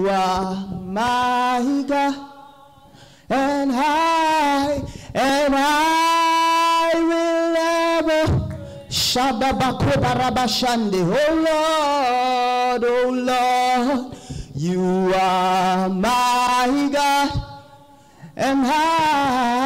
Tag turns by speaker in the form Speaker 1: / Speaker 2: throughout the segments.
Speaker 1: You are my God, and I, and I will ever Shadabakobarabashande. Oh Lord, oh Lord, you are my God, and I,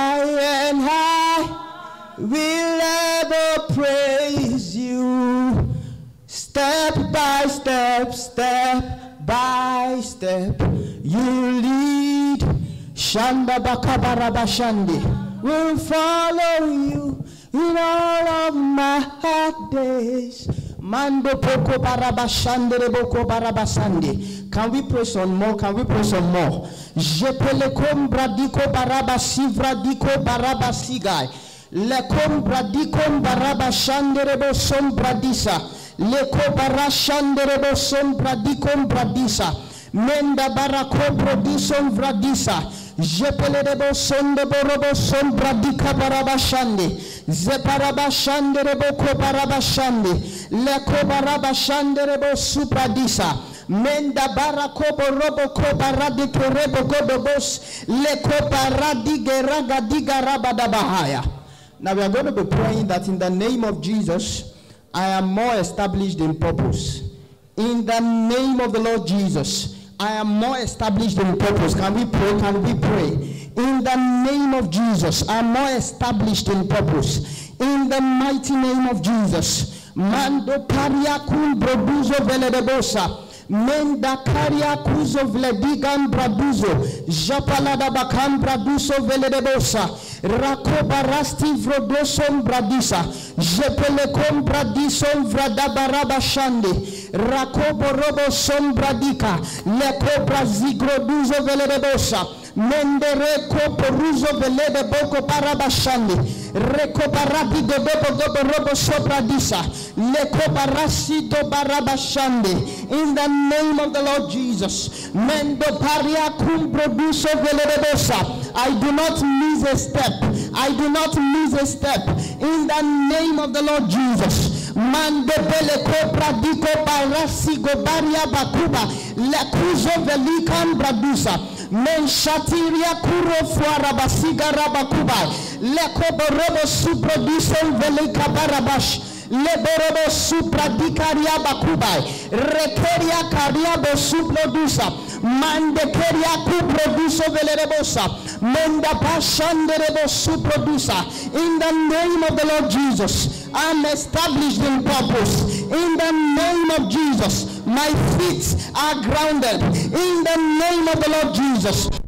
Speaker 1: Shanda bakabarabashande will follow you in all of my hard days. Mando poko barabashande reboko barabasande. Can we pray some more? Can we pray some more? Jepelekom bradiko barabasivra diko barabasigai. Lekom bradikom barabashande rebo som bradisa. Leko barashande rebo som bradikom bradisa. Menda barako brodison vradisa. Jepele rebo son de borobo son bradika barabashande. Zeparabashande rebo ko barabashande. Leko rebo supradisa. Menda barako borobo ko baradi kerebo godobos. Leko baradi geraga diga rabadabahaya. Now we are going to be praying that in the name of Jesus, I am more established in purpose. In the name of the Lord Jesus, I am more established in purpose. Can we pray? Can we pray? In the name of Jesus, I am more established in purpose. In the mighty name of Jesus. Mando paria kun. Menda karia kuzo vledigan braduzo. Japalada bakan braduso veledebosa. Rakoba rasti vrodoson bradisa. jepelekon bradison vradabaraba shande. Rakobo robo son bradika. lekobrazigroduzo veledebosa. Mendere kopo ruzo velede boko parabashande. Reko barabi godobo gobo robo sopradisa. Leko barasi do barabashande. In the name of the Lord Jesus. Mendo paria cum produso veledebosa. I do not miss a step. I do not miss a step. In the name of the Lord Jesus. Mande bele cobra dico barasi gobaria bakuba. Lekuzo velikam bradusa. Men shatiria kuro fuara basiga rabakuba. Lekobo robo suprodusem velika barabash. Leborobo supradikaria bakubai. Rekeria kariabo suprodusa. Mandekeria kuproduso velerebosa. Menda pashanderebo suprodusa. In the name of the Lord Jesus, I'm established in purpose. In the name of Jesus, my feet are grounded. In the name of the Lord Jesus.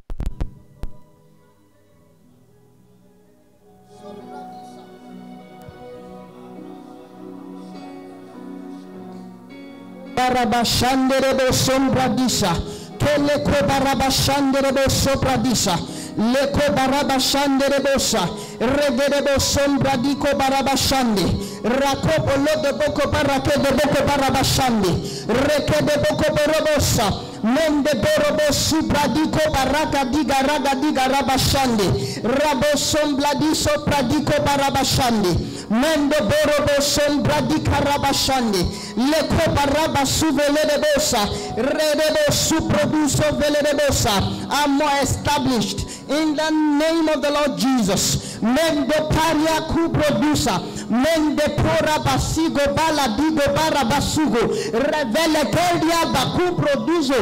Speaker 1: Barabashanderebo sombradisa. Keleko barabashanderebo sopradisa. Leko barabashanderebosa. Regerebo sombradiko barabashande. Rakopo lodo boko barake de boko barabashande. Reke de boko borobosa. Mende borobo subradiko baraka diga raga diga rabashande. Rabo sombladiso pradiko barabashande. Mende borobo sombradika rabashande. Leko baraba suveledebosa. Redebo suproduso veledebosa. I'm more established in the name of the Lord Jesus. Mende paria ku producer. Mende pora basigo bala digo bara basugo. Revele keria baku produzo.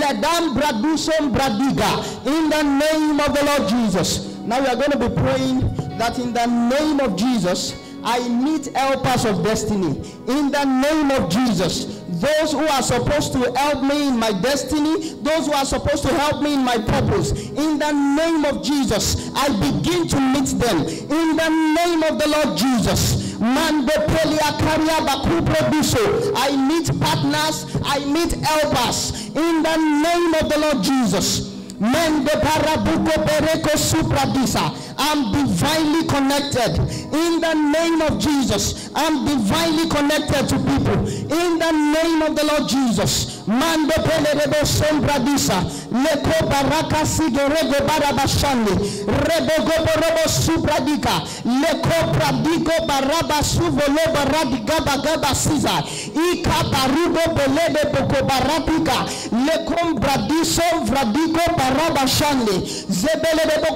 Speaker 1: Ledam bradusom bradiga. In the name of the Lord Jesus. Now we are going to be praying that in the name of Jesus, I meet helpers of destiny. In the name of Jesus, those who are supposed to help me in my destiny, those who are supposed to help me in my purpose, in the name of Jesus, I begin to meet them. In the name of the Lord Jesus. I meet partners, I meet helpers. In the name of the Lord Jesus. I'm divinely connected. In the name of Jesus, I'm divinely connected to people. In the name of the Lord Jesus. Mando Pelerebo Leko Baraka Supradika, Leko Pradiko Baraba Siza, Ika Belede Boko Bradiso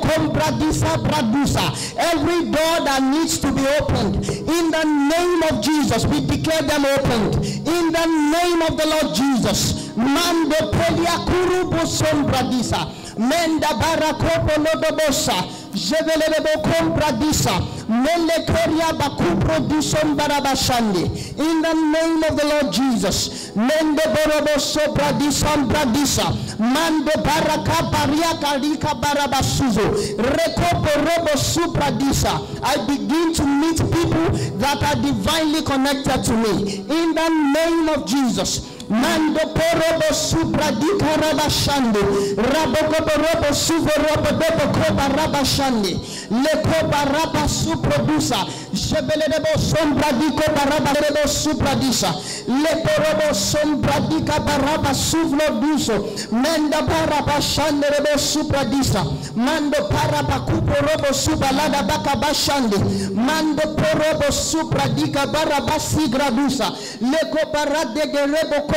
Speaker 1: Kom Bradisa Bradusa. Every door that needs to be opened, in the name of Jesus, we declare them opened. In the name of the Lord Jesus. Mando Pelia Kurubo Sombradisa. Menda Barakopo Lodobosa. In the name of the Lord Jesus. Mende Borobo Sopradisa Bradisa. Mando Baraka Bariaka Rika Barabasuzo. Rekopo Robo Supradisa. I begin to meet people that are divinely connected to me. In the name of Jesus. Mando porobo supra di karabashande. Raboko porobo suvo robo dobo koba rabashande. Le koba raba suprodusa. Jebele debo sombra di koba raba debo supradisa. Le porobo sombra di kabaraba suvlo duso. Menda baraba shande debo supradisa. Mando paraba kupo robo suba lada baka bashande. Mando porobo supra di kabaraba sigradusa. Le koba radege rebo.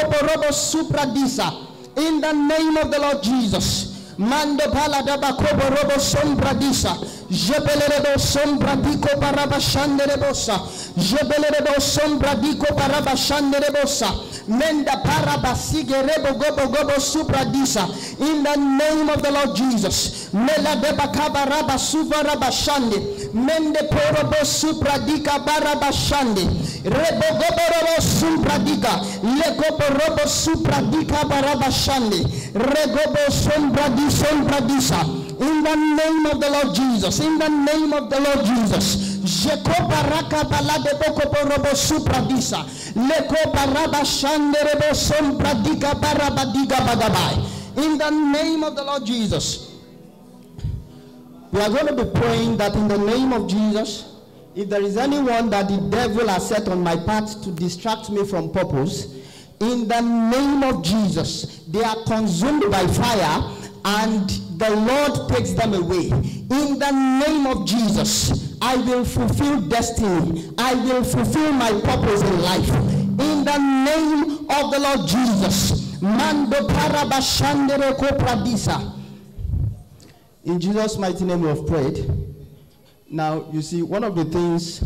Speaker 1: In the name of the Lord Jesus. Mando paladaba koporobo sombradisa. Jebelerebo sombradiko barabashanderebosa. Jebelerebo sombradiko barabashanderebosa. Menda parabasigerebo gobo gobo supradisa. In the name of the Lord Jesus. Mela deba kabaraba suvarabashande. Mende porobo supradika barabashande. Rebo goborobo supradika. Lekoporobo supradika barabashande. Regobo sombradi sombradisa. In the name of the Lord Jesus. In the name of the Lord Jesus. Jeko baraka balade boko porobo supradisa. Leko baraba shanderebo sompradika barabadiga bagabai. In the name of the Lord Jesus. We are going to be praying that in the name of Jesus, if there is anyone that the devil has set on my path to distract me from purpose, in the name of Jesus, they are consumed by fire and the Lord takes them away. In the name of Jesus, I will fulfill destiny. I will fulfill my purpose in life. In the name of the Lord Jesus. In Jesus' mighty name we have prayed. Now, you see, one of the things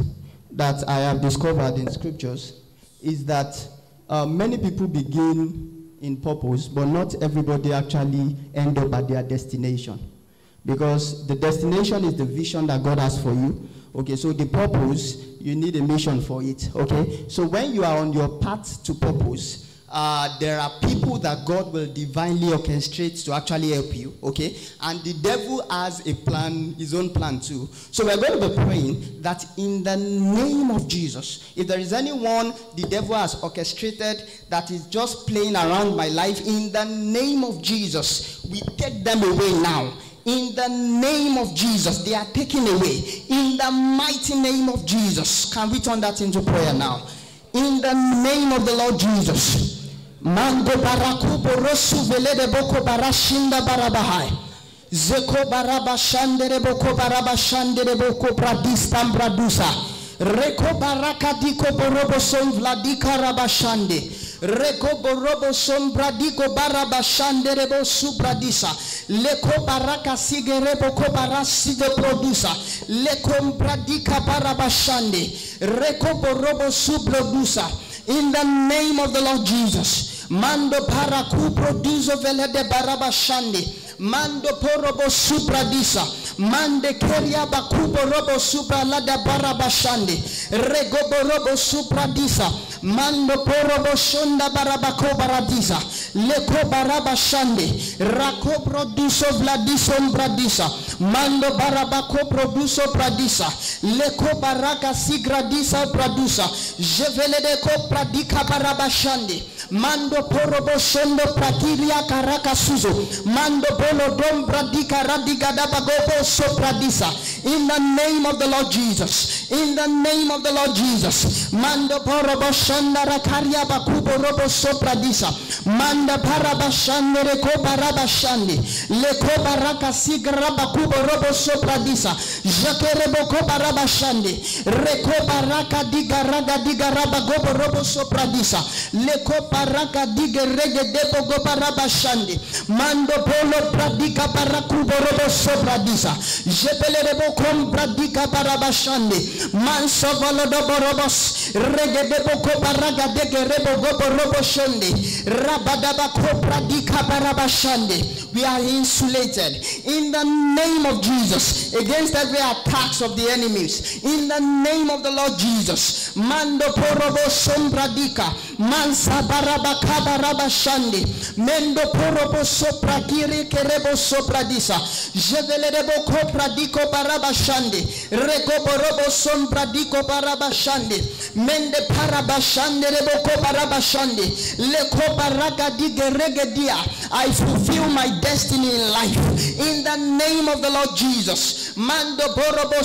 Speaker 1: that I have discovered in scriptures is that uh, many people begin in purpose, but not everybody actually end up at their destination. Because the destination is the vision that God has for you. Okay, so the purpose, you need a mission for it. Okay, so when you are on your path to purpose, uh, there are people that God will divinely orchestrate to actually help you, okay? And the devil has a plan, his own plan too. So we're going to be praying that in the name of Jesus, if there is anyone the devil has orchestrated that is just playing around my life, in the name of Jesus, we take them away now. In the name of Jesus, they are taken away. In the mighty name of Jesus. Can we turn that into prayer now? In the name of the Lord Jesus. Mango barakubo rosu velede boko barashinda barabahai. Zeko baraba shandere boko baraba shandere boko pradistam bradusa. Reko baraka diko borobo son vladika rabashande. Reko borobo son bradiko baraba shandere bo subradisa. Leko baraka sigere boko barasige produsa. Leko bradika baraba shande. Reko borobo subrodusa. In the name of the Lord Jesus. Mando paraku produzo vele de barabashande. Mando porobo supradisa. Mande keria bakubo robo supra lada barabashande. Regobo robo supradisa. Mando porobo shonda barabako baradisa. Leko barabashande. Rako produso vladison bradisa. Mando barabako produso pradisa. Leko baraka sigradisa pradusa. Jevelede ko pradika barabashande. Mando porobo shondo prakiria karaka suzo. Mando In the name of the Lord Jesus. In the name of the Lord Jesus. Mando porobo shanda rakaria bakubo robo sopradisa. Manda parabashande reko barabashande. Leko baraka sigra bakubo robo sopradisa. Jakerebo ko barabashande. Reko baraka diga raga diga raba gobo robo sopradisa. Leko baraka diga rege debo go barabashande. Mando polo pradika barakubo robo sopradisa. Jepele rebo kom pradika barabashande. Manso valodo borobos. Rege debo ko baraga dege rebo gobo robo shonde. Rabadaba ko pradika barabashande. We are insulated in the name of Jesus against every attacks of the enemies. In the name of the Lord Jesus. Mando porobo sombradika. Mansa barabaka barabashande. Mendo porobo soprakiri kerebo sopradisa. Jevelerebo kopradiko barabashande. Reko borobo barabashande. Mende parabashande barabashande. Baraga. I fulfill my destiny in life. In the name of the Lord Jesus. Mando borobo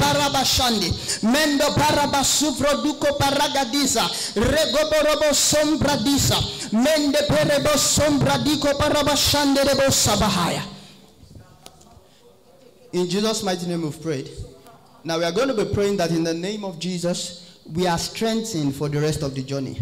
Speaker 1: barabashande. Mendo sombradisa. Mende perebo barabashande rebo sabahaya. In Jesus' mighty name we've prayed. Now we are going to be praying that in the name of Jesus, we are strengthened for the rest of the journey.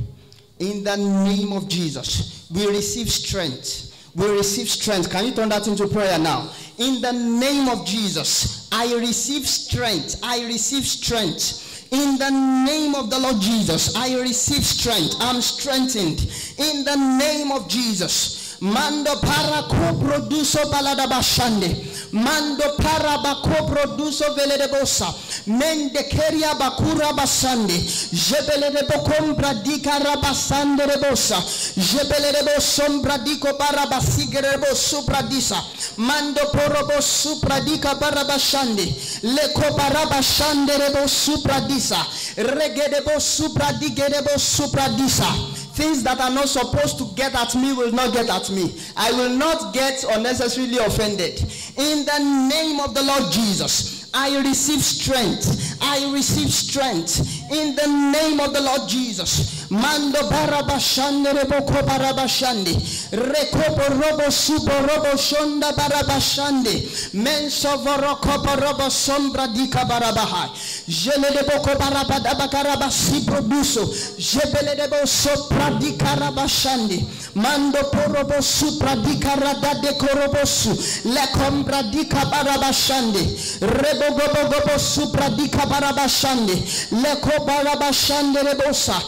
Speaker 1: In the name of Jesus, we receive strength. We receive strength. Can you turn that into prayer now? In the name of Jesus, I receive strength. I receive strength. In the name of the Lord Jesus, I receive strength. I'm strengthened. In the name of Jesus. Mando para ko produso balada bashande. Mando para bako produso velede bosa. Mende keria bakura basande. Jebele de bokombra dika rabasande de bosa. Jebele de bosombra diko barabasigere bo supradisa. Mando porobo supradika barabashande. Leko barabashande rebo supradisa. Regedebo supradigedebo supradisa. Things that are not supposed to get at me will not get at me. I will not get unnecessarily offended. In the name of the Lord Jesus, I receive strength. I receive strength in the name of the Lord Jesus. Mando barabashande reboko barabashande. Rekobo robo subo robo shonda barabashande. Menso voroko robo sombra dika barabahai. Jele deboko barabadaba karabasi produso. Jebele debo sopra dika rabashande. Mando porobo supra dika radade korobosu. Lekombra dika barabashande. Gobo gobo supra dika barabashande. Leko barabashande rebosa.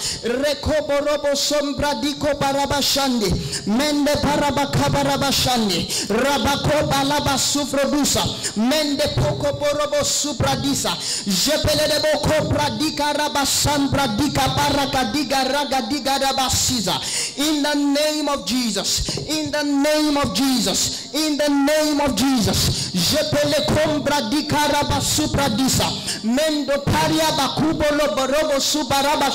Speaker 1: Reko borobo sombra diko barabashande. Mende barabaka barabashande. Rabako balaba sufrodusa. Mende poko borobo supra disa. Jepele debo kopra dika rabasambra dika baraka diga raga diga rabasiza. In the name of Jesus. In the name of Jesus. In the name of Jesus. Jepele kombra dika rabasupra disa. Mendo paria bakubo loborobo subaraba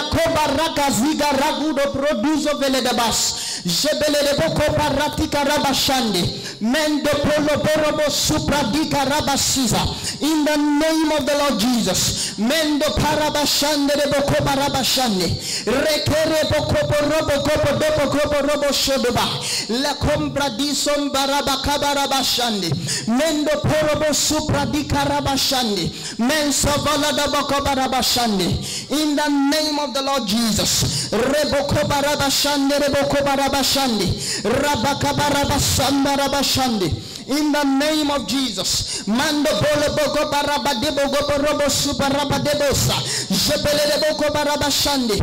Speaker 1: rakobaragaziga ragudo produzo veledabas. Jebelelebokoparatikarabashande bas. Jebele de boko paratika rabashande. Mendo polo borobo supradika rabasiza. In the name of the Lord Jesus. Mendo parabashande de boko barabashande. Rekere boko borobo kopo dopo kopo robo shodoba. La compra di son baraba kabarabashande. Mendo porobo supradika rabashande. Menso volada boko barabashande. In the name of the Lord Jesus. Reboko barabashande reboko barabashande. Rabaka barabasanda rabashande. In the name of Jesus. Mando bolo boko barabadebo gobo robo super rabadebosa. Jebele boko barabashande.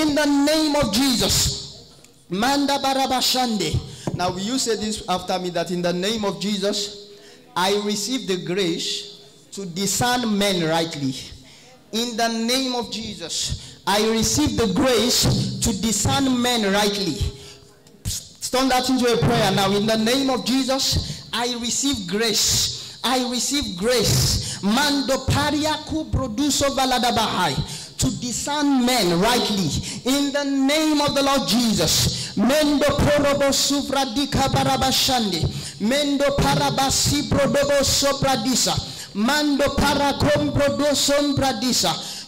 Speaker 1: In the name of Jesus. Manda barabashande. Now will you say this after me that in the name of Jesus I receive the grace to discern men rightly. In the name of Jesus I receive the grace to discern men rightly. Turn that into a prayer now. In the name of Jesus, I receive grace. I receive grace. Mando pariaku produso baladabahai to discern men rightly. In the name of the Lord Jesus. Mendo porobo sufradika barabashande. Mendo parabasi prodobo sopradisa. mando para compro sombra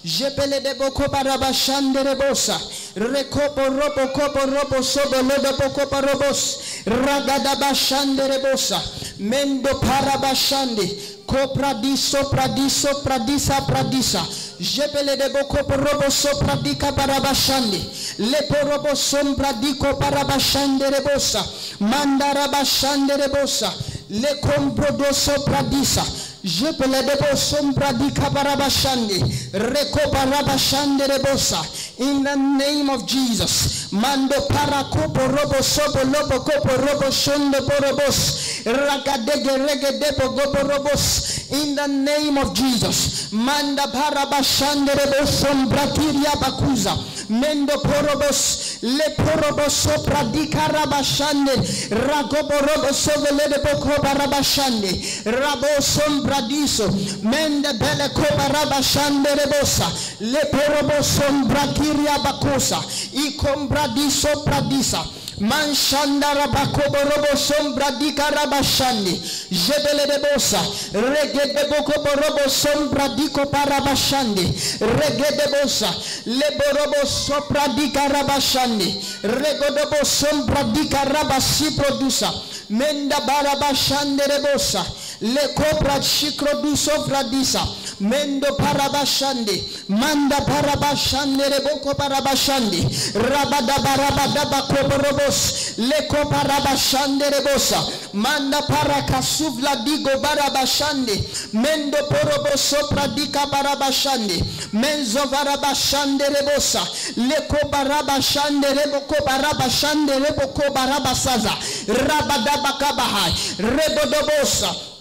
Speaker 1: disa jepele de boko para bashande rebosa rekopo robo kopo robo sobo lodo boko parobos ragada bashande rebosa mendo para bashande Copradiso, pradiso, pradisa, pradisa. Jepele de boko robo so pradika parabashande. Lepo robo sombra diko parabashande rebosa. Mandara bashande rebosa. Le compro so pradisa. Jepele de bo sombra dika parabashande. Reko parabashande rebosa. In the name of Jesus. Mando para kopo robo sobo lobo kopo robo shondo porobos. Ragadege regedebo gobo robos. In the name of Jesus. Manda parabashande rebosom bratiria bakuza. Mendo porobos. Le porobos sopra di karabashande. Ragobo robo sovele de boko barabashande. Rabo sombra diso. Mende bele koba rabashande rebosa. Le porobos sombra kiria bakosa. Ikombra diso pradisa. Manshanda rabakobo robo sombra di karabashandi. Jebele de bosa. Rege de bokobo robo sombra di koparabashandi. Rege de bosa. Lebo robo sopra di karabashandi. Rego de bo sombra di karabasi produsa. Menda barabashande rebosa. Le cobra chicro du sofradisa. Mendo parabashande. Manda parabashande reboko parabashande. Rabada barabada bakobo robos. Le parabashande rebosa. Manda parakasuvla digo barabashande. Mendo porobo sopra dika barabashande. Menzo barabashande rebosa. Le ko barabashande reboko barabashande reboko barabasaza. Rabada bakabahai. Rebodobosa.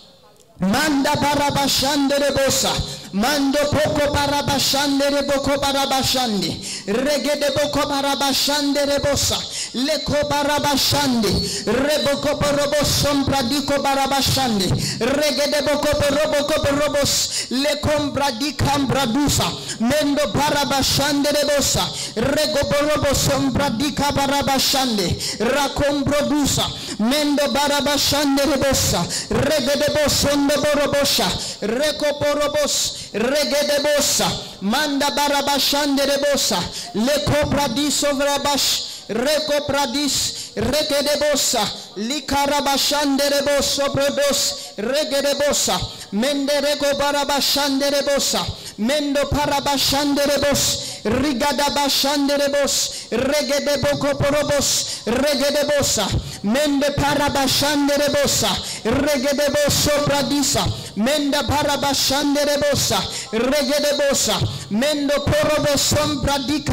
Speaker 1: Manda barabashande rebosa. Mando poco barabashande reboko barabashande. Regede boko barabashande rebosa. Leko barabashande. Reboko borobo sombra diko barabashande. Regede boko boroboko borobos. Lekombra dikambra dusa. Mendo barabashande rebosa. Rego borobo sombra dika barabashande. Rakombro dusa. Mendo barabashande rebosa. Regede bosondo borobosha. Reko borobos. Regedebosa, manda barabashande rebosa, leko pradiso vrabash, reko pradis, regedebosa, likarabashande reboso brodos, regedebosa, mende rego barabashande rebosa, mendo parabashande rebos, rigada bashande rebos, regedeboko porobos, regedebosa, mende parabashande rebosa, regedeboso pradisa, menda parabashande rebosa, regedebosa, mendo porobo sombra di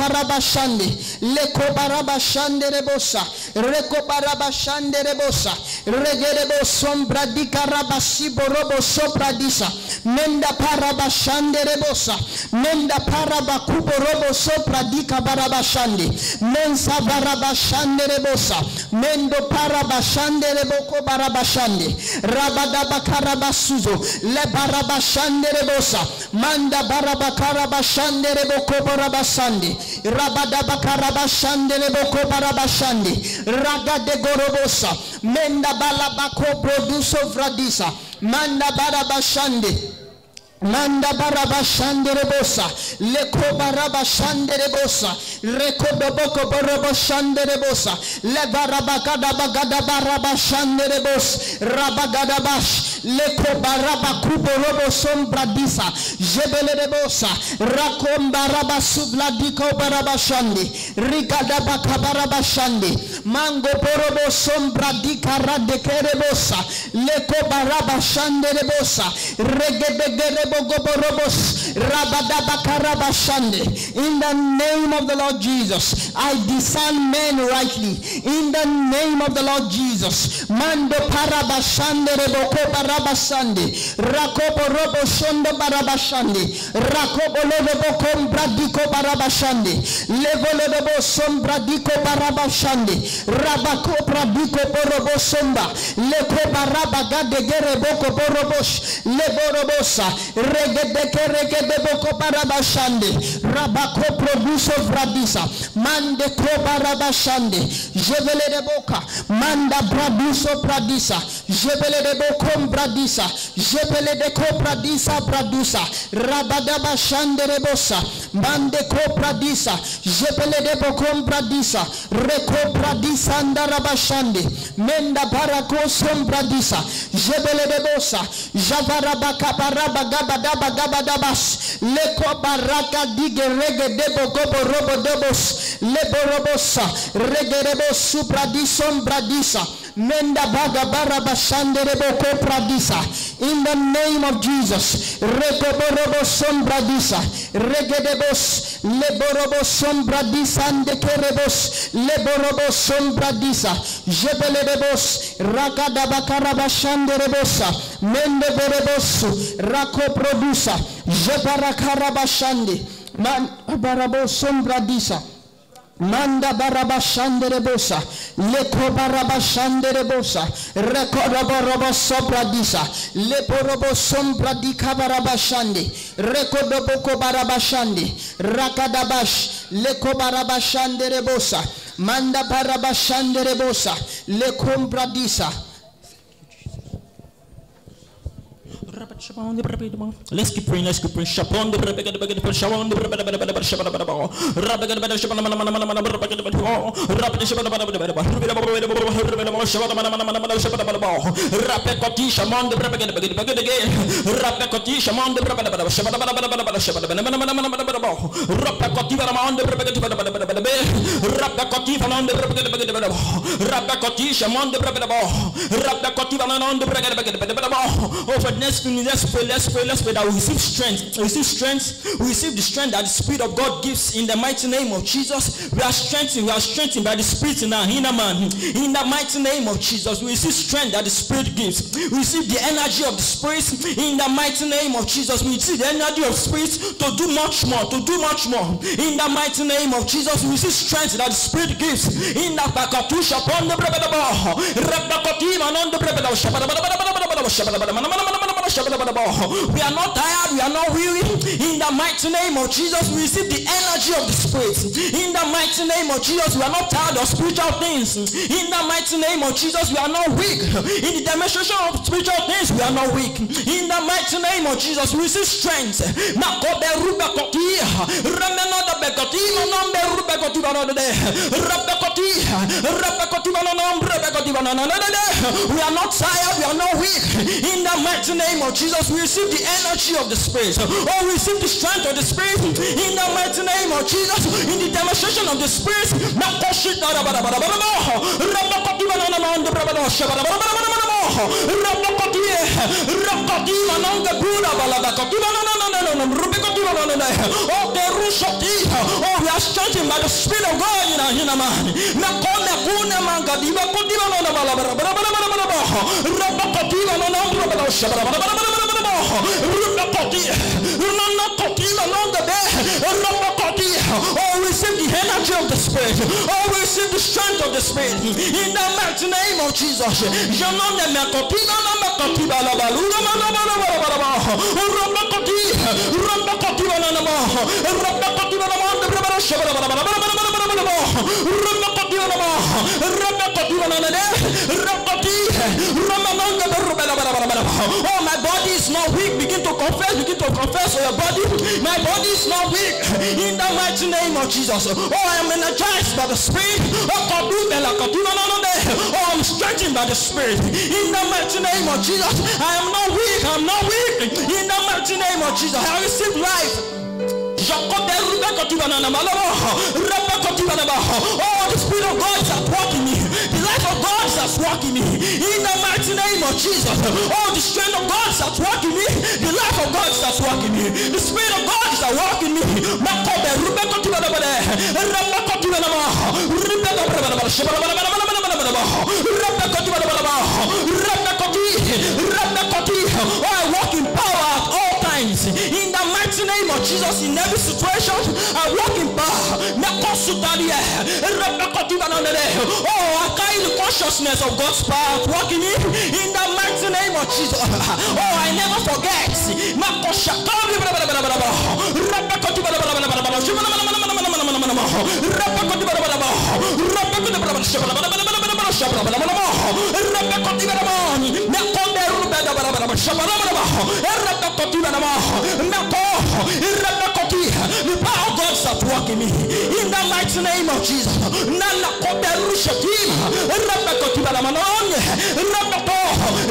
Speaker 1: barabashande reko barabashande rebosa, regedebo sombra di karabasi borobo sopra disa, menda parabashande rebosa, menda parabakubo robo sopra di kabarabashande, mensa barabashande rebosa, mendo parabashande reboko barabashande, rabadaba karabasuzo, le barabashande rebosa, manda barabakarabashande reboko barabasande, rabadaba karabashande reboko barabashande, ragade gorobosa, menda balabako produso vradisa, manda barabashande, Manda barabashande rebosa, leko barabashande rebosa, reko doboko barabashande rebosa, le barabagada bagada barabashande rebos, rabagada bash, leko barabakubo robo sombra disa, jebele rebosa, rakom baraba subla diko barabashande, rigada baka barabashande, mango borobo sombra dika radeke rebosa, leko barabashande rebosa, regedegere in the name of the Lord Jesus, I discern men rightly. In the name of the Lord Jesus, Mando parabashande reboko parabashande, rakobo robo shondo parabashande, rakobo lobo kombradiko parabashande, levo lobo sombradiko parabashande, rabako pradiko borobosomba leko baraba gadegere boko borobosh leborobosa regedeke regede boko barabashande rabako produso vradisa. Mande ko barabashande jevele de boka. Manda braduso bradisa jevele de ko pradisa pradusa rabadaba shande rebosa mande ko pradisa jevele de boko pradisa reko pradisa ndarabashande menda barako sombradisa jebele de bosa javarabaka gabadabas leko baraka dige rege debo gobo robo debos leborobosa rege rebo supradisom bradisa menda baga baraba shanderebo ko pradisa in the name of Jesus. Rekoborobo sombradisa regedebos leborobo sombradisa ndekerebos leborobo sombradisa jebeledebos rakadabakaraba shanderebosa mendeberebosu rakoprodusa jebarakaraba shande man barabo sombradisa Manda baraba shandere bosa, leko baraba shandere bosa, rekodobo robo sobra disa, leporobo sombra di kabaraba shande, rekodobo ko baraba shande, rakadabash, leko baraba shandere bosa, manda baraba shandere
Speaker 2: Let's keep praying, let's keep praying. Over next let's pray, let's pray, let's pray that we receive strength. We receive strength. We receive the strength that the Spirit of God gives in the mighty name of Jesus. We are strengthened. We are strengthened by the Spirit in our inner man. In the mighty name of Jesus, we receive strength that the Spirit gives. We receive the energy of the Spirit in the mighty name of Jesus. We receive the energy of Spirit to do much more, to do much more. In the mighty name of Jesus, we receive strength that the Spirit gives. In the upon the we are not tired, we are not weary. In the mighty name of Jesus, we receive the energy of the Spirit. In the mighty name of Jesus, we are not tired of spiritual things. In the mighty name of Jesus, we are not weak. In the demonstration of spiritual things, we are not weak. In the mighty name of Jesus, we receive strength. We are not tired, we are not weak. In the mighty name of Jesus, we receive the energy of the Spirit. Oh, we receive the strength of the Spirit. In the mighty name of Jesus, in the demonstration of the Spirit. By God our man. Oh, receive the energy of the Spirit. Oh, of Spirit. In the mighty name of Jesus. Je n'en ai pas cotina, non me cotina la balura, ma la bala bala bala bala. Rabba coti, rabba cotina la nama, rabba cotina la manda, rabba shabala bala bala bala bala bala bala. Rabba cotina la nama, rabba cotina la nama, rabba coti, rabba manda, rabba bala bala bala bala. Oh, my body is not weak. Begin to confess, begin to confess your body. My body is not weak. In the mighty name of Jesus. Oh, I am energized by the Spirit. Oh, oh I'm strengthened by the Spirit. In the mighty name of Jesus. I am not weak. I'm not weak. In the mighty name of Jesus. I receive life. Oh, the Spirit of God is at work in me. The life of God is at work in me. In the mighty name of Jesus. Oh, the strength of God is at work in me. The life of God is at work in me. The Spirit of God is at work in me. Oh, I Jesus, in every situation, I walk in power. Oh, I carry the consciousness of God's power work in in the mighty name of Jesus. Oh, I never forget. The power of God is at work in me. In the mighty name of Jesus.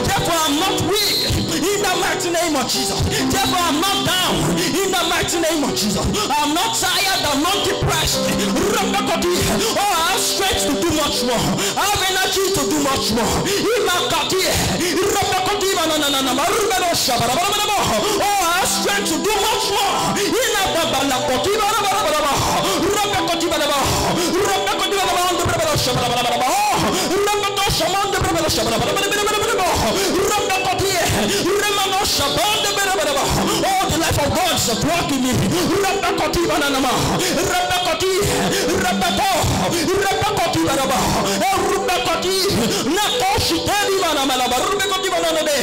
Speaker 2: Therefore, I'm not weak. Mighty name of Jesus. Therefore, I'm not down. In the mighty name of Jesus. I'm not tired. I'm not depressed. Oh, I have strength to do much more. I have energy to do much more. Oh, I have strength to do much more. Inababalakoti. The life of God is at work in me. Bananama. Banaba. Bananabe.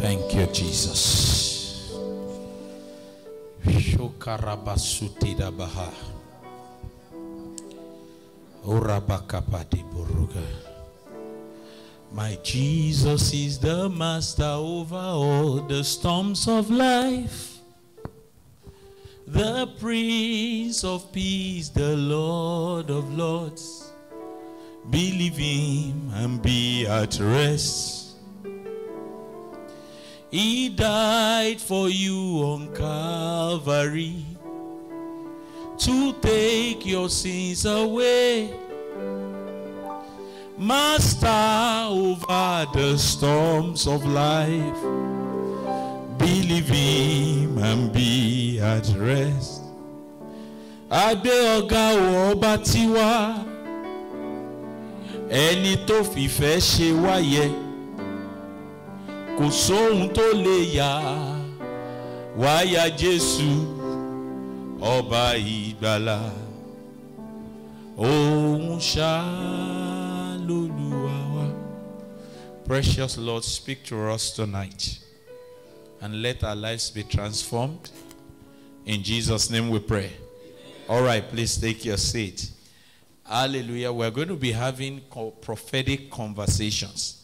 Speaker 3: Thank you, Jesus. Shokarabasutida baha. Urabakapati buruga. My Jesus is the master over all the storms of life. The Prince of Peace, the Lord of Lords. Believe him and be at rest. He died for you on Calvary to take your sins away. Master over the storms of life. Believe him and be at rest. Adé ọ̀gá ọba tiwa, ẹni tó ṣe kò sóhun tó lè yà wáyà jésù ọba ìgbàlà òun ṣá lólúwa wa. Precious Lord, speak to us tonight and let our lives be transformed. In Jesus' name we pray. All right, please take your seat. Hallelujah. We're going to be having prophetic conversations.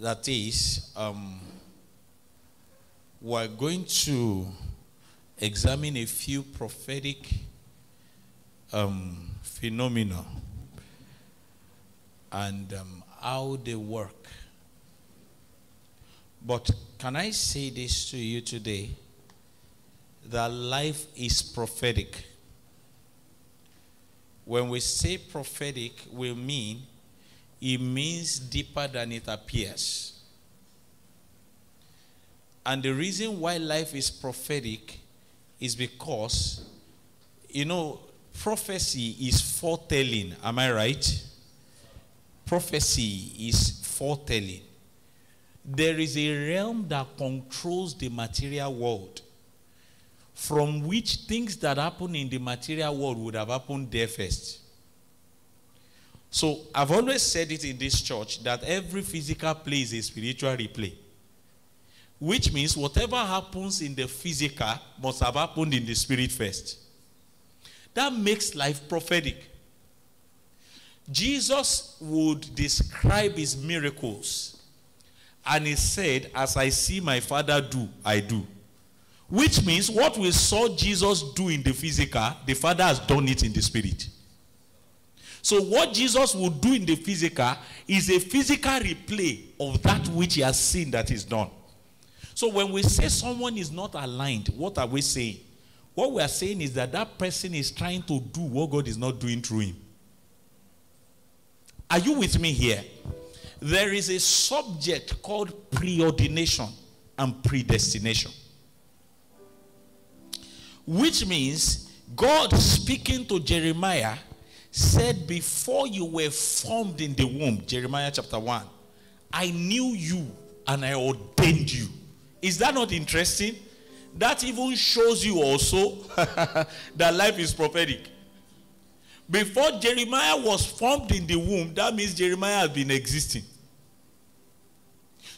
Speaker 3: That is, um, we're going to examine a few prophetic um, phenomena and um, how they work. But can I say this to you today? That life is prophetic. When we say prophetic, we mean it means deeper than it appears. And the reason why life is prophetic is because, you know, prophecy is foretelling. Am I right? Prophecy is foretelling. There is a realm that controls the material world, from which things that happen in the material world would have happened there first. So I've always said it in this church that every physical play is a spiritual replay. Which means whatever happens in the physical must have happened in the spirit first. That makes life prophetic. Jesus would describe his miracles and he said, As I see my father do, I do. Which means what we saw Jesus do in the physical, the father has done it in the spirit. So, what Jesus will do in the physical is a physical replay of that which he has seen that is done. So, when we say someone is not aligned, what are we saying? What we are saying is that that person is trying to do what God is not doing through him. Are you with me here? There is a subject called preordination and predestination, which means God speaking to Jeremiah said, Before you were formed in the womb, Jeremiah chapter 1, I knew you and I ordained you. Is that not interesting? That even shows you also that life is prophetic. Before Jeremiah was formed in the womb, that means Jeremiah has been existing.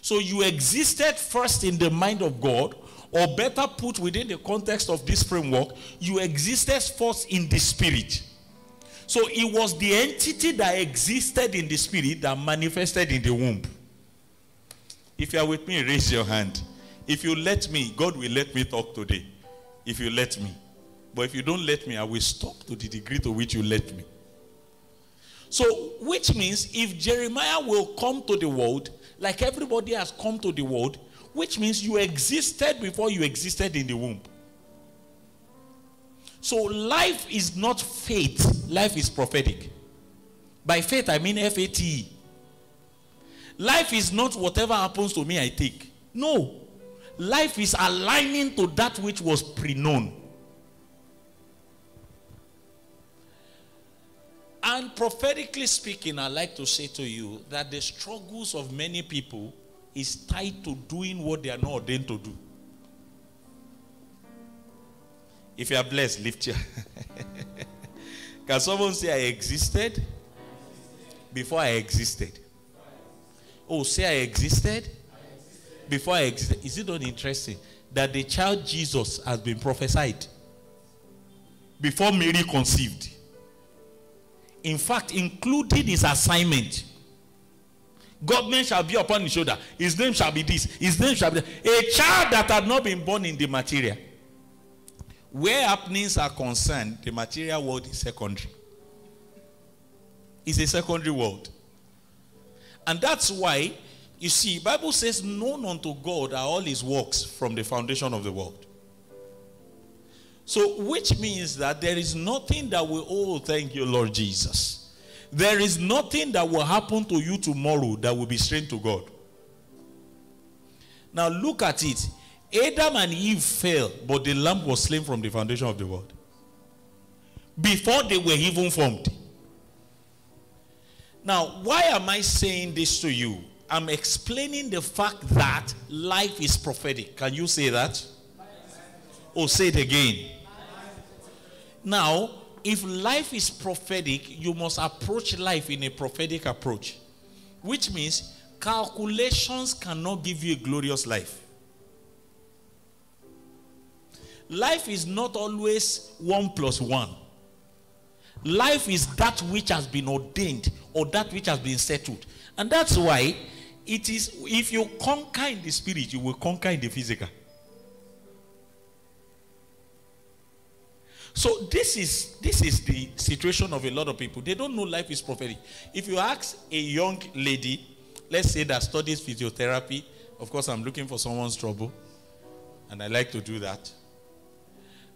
Speaker 3: So you existed first in the mind of God, or better put within the context of this framework, you existed first in the spirit. So it was the entity that existed in the spirit that manifested in the womb. If you are with me, raise your hand. If you let me, God will let me talk today. If you let me. But if you don't let me, I will stop to the degree to which you let me. So, which means if Jeremiah will come to the world, like everybody has come to the world, which means you existed before you existed in the womb. So, life is not faith, life is prophetic. By faith, I mean F A T E. Life is not whatever happens to me, I take. No. Life is aligning to that which was pre known. And prophetically speaking, I like to say to you that the struggles of many people is tied to doing what they are not ordained to do. If you are blessed, lift your. Can someone say, I existed before I existed? Oh, say I existed before I existed. Is it not interesting that the child Jesus has been prophesied before Mary conceived? In fact, including his assignment. Government shall be upon his shoulder. His name shall be this. His name shall be that. A child that had not been born in the material. Where happenings are concerned, the material world is secondary. It's a secondary world. And that's why, you see, Bible says, known unto God are all his works from the foundation of the world. So, which means that there is nothing that will, oh, thank you, Lord Jesus. There is nothing that will happen to you tomorrow that will be strange to God. Now, look at it. Adam and Eve fell, but the lamb was slain from the foundation of the world. Before they were even formed. Now, why am I saying this to you? I'm explaining the fact that life is prophetic. Can you say that? Oh, say it again. Now, if life is prophetic, you must approach life in a prophetic approach, which means calculations cannot give you a glorious life. Life is not always one plus one. Life is that which has been ordained or that which has been settled. And that's why it is, if you conquer in the spirit, you will conquer in the physical. So this is this is the situation of a lot of people. They don't know life is prophetic. If you ask a young lady, let's say that studies physiotherapy, of course I'm looking for someone's trouble, and I like to do that.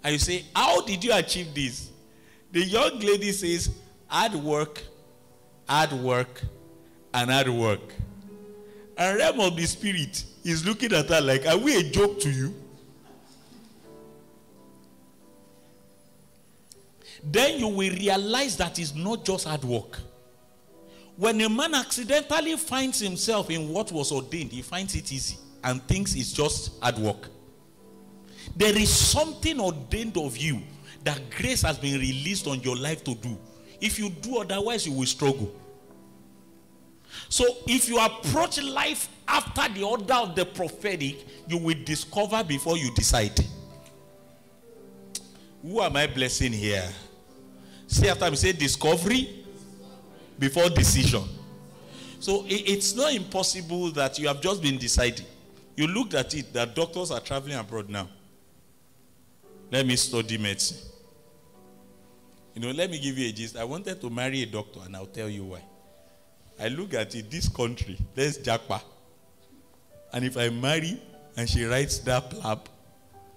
Speaker 3: And you say, How did you achieve this? The young lady says, hard work, hard work, and hard work. And realm of the spirit is looking at her like, Are we a joke to you? Then you will realize that it's not just hard work. When a man accidentally finds himself in what was ordained, he finds it easy and thinks it's just hard work. There is something ordained of you that grace has been released on your life to do. If you do otherwise, you will struggle. So, if you approach life after the order of the prophetic, you will discover before you decide. Who am I blessing here? Say after me, say discovery before decision. So it's not impossible that you have just been deciding. You looked at it that doctors are traveling abroad now. Let me study medicine. You know, let me give you a gist. I wanted to marry a doctor, and I'll tell you why. I look at it, this country, there's Japa. And if I marry and she writes that PLAB,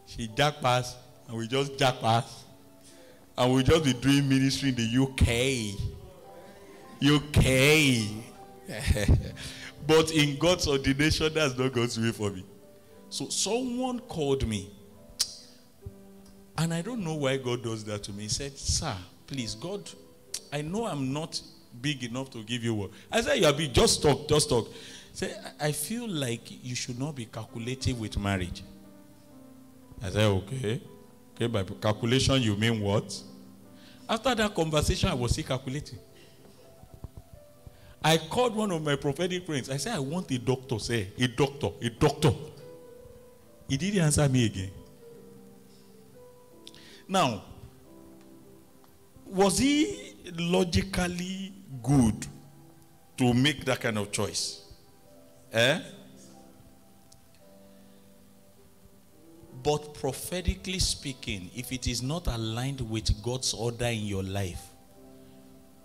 Speaker 3: she jackpass, and we just jackpass. And we'll just be doing ministry in the UK. UK. but in God's ordination, that's not God's way for me. So someone called me and I don't know why God does that to me. He said, Sir, please, God, I know I'm not big enough to give you what. I said, You are big. Just talk, just talk. Say, I I feel like you should not be calculative with marriage. I said, okay. Okay, by calculation, you mean what? After that conversation, I was still calculating. I called one of my prophetic friends. I said, I want a doctor. Say, a doctor, a doctor. He didn't answer me again. Now, was he logically good to make that kind of choice? Eh? But prophetically speaking, if it is not aligned with God's order in your life,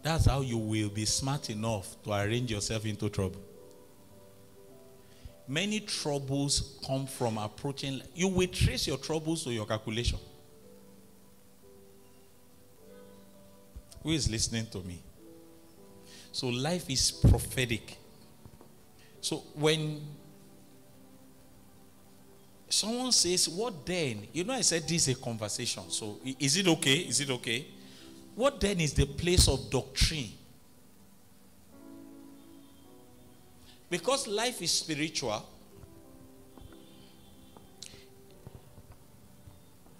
Speaker 3: that's how you will be smart enough to arrange yourself into trouble. Many troubles come from approaching. You will trace your troubles to your calculation. Who is listening to me? So life is prophetic. So when someone says, What then? You know, I said this is a conversation. So is it okay? Is it okay? What then is the place of doctrine? Because life is spiritual,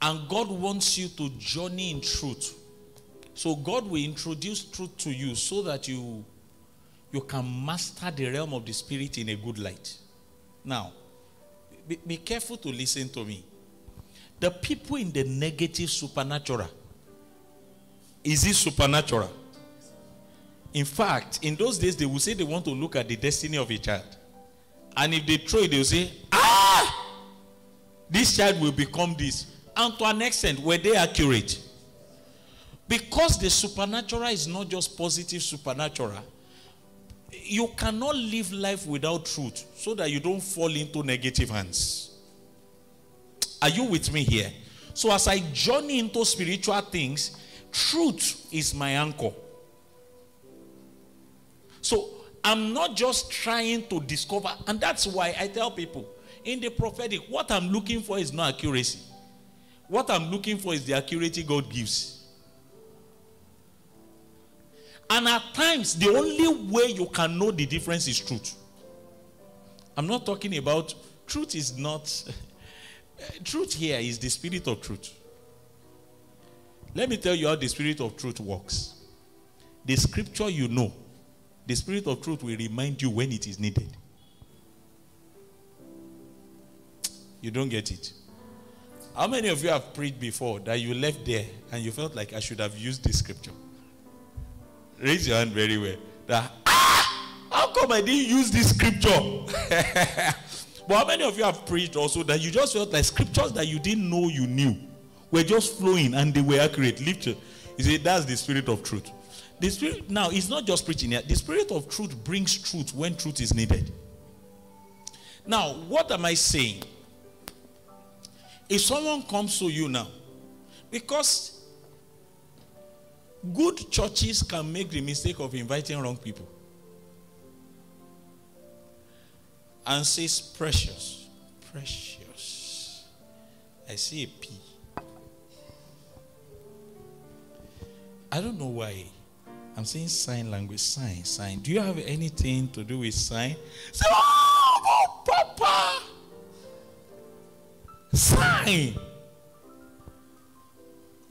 Speaker 3: and God wants you to journey in truth. So God will introduce truth to you so that you you can master the realm of the spirit in a good light. Now, be, be careful to listen to me. The people in the negative supernatural, is it supernatural? In fact, in those days, they will say they want to look at the destiny of a child. And if they throw it, they will say, Ah, this child will become this. And to an extent, were they accurate? Because the supernatural is not just positive supernatural, you cannot live life without truth so that you don't fall into negative hands. Are you with me here? So, as I journey into spiritual things, truth is my anchor. So, I'm not just trying to discover, and that's why I tell people in the prophetic, what I'm looking for is not accuracy. What I'm looking for is the accuracy God gives. And at times, the only way you can know the difference is truth. I'm not talking about truth, is not. truth here is the spirit of truth. Let me tell you how the spirit of truth works. The scripture you know, the spirit of truth will remind you when it is needed. You don't get it. How many of you have prayed before that you left there and you felt like I should have used this scripture? Raise your hand very well. That, ah, how come I didn't use this scripture? but how many of you have preached also that you just felt like scriptures that you didn't know you knew were just flowing and they were accurate? Your, you see, that's the spirit of truth. The spirit now it's not just preaching here. The spirit of truth brings truth when truth is needed. Now, what am I saying? If someone comes to you now, because good churches can make the mistake of inviting wrong people. And says precious precious. I see a p. I don't know why. I'm saying sign language sign sign. Do you have anything to do with sign? Say oh, oh papa. Sign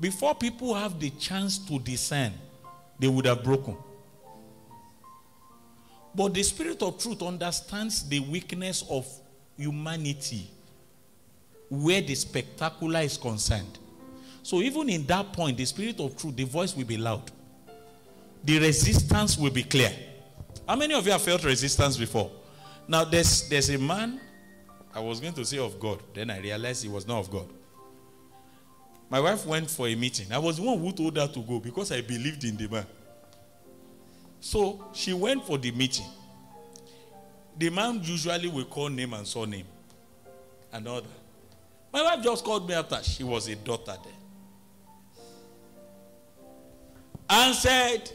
Speaker 3: before people have the chance to discern, they would have broken. But the Spirit of truth understands the weakness of humanity where the spectacular is concerned. So, even in that point, the Spirit of truth, the voice will be loud, the resistance will be clear. How many of you have felt resistance before? Now, there's, there's a man, I was going to say of God, then I realized he was not of God. My wife went for a meeting. I was the one who told her to go because I believed in the man. So she went for the meeting. The man usually will call name and surname and that. My wife just called me after. She was a daughter there. And said,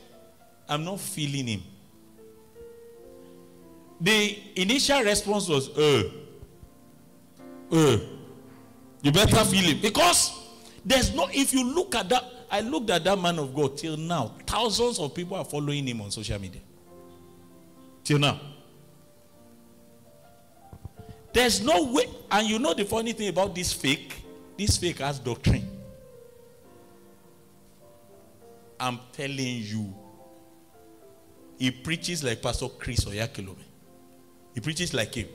Speaker 3: I'm not feeling him. The initial response was, uh, uh, you better feel him. Because there's no, if you look at that, I looked at that man of God till now. Thousands of people are following him on social media. Till now. There's no way. And you know the funny thing about this fake? This fake has doctrine. I'm telling you. He preaches like Pastor Chris Oyakhilome. He preaches like him.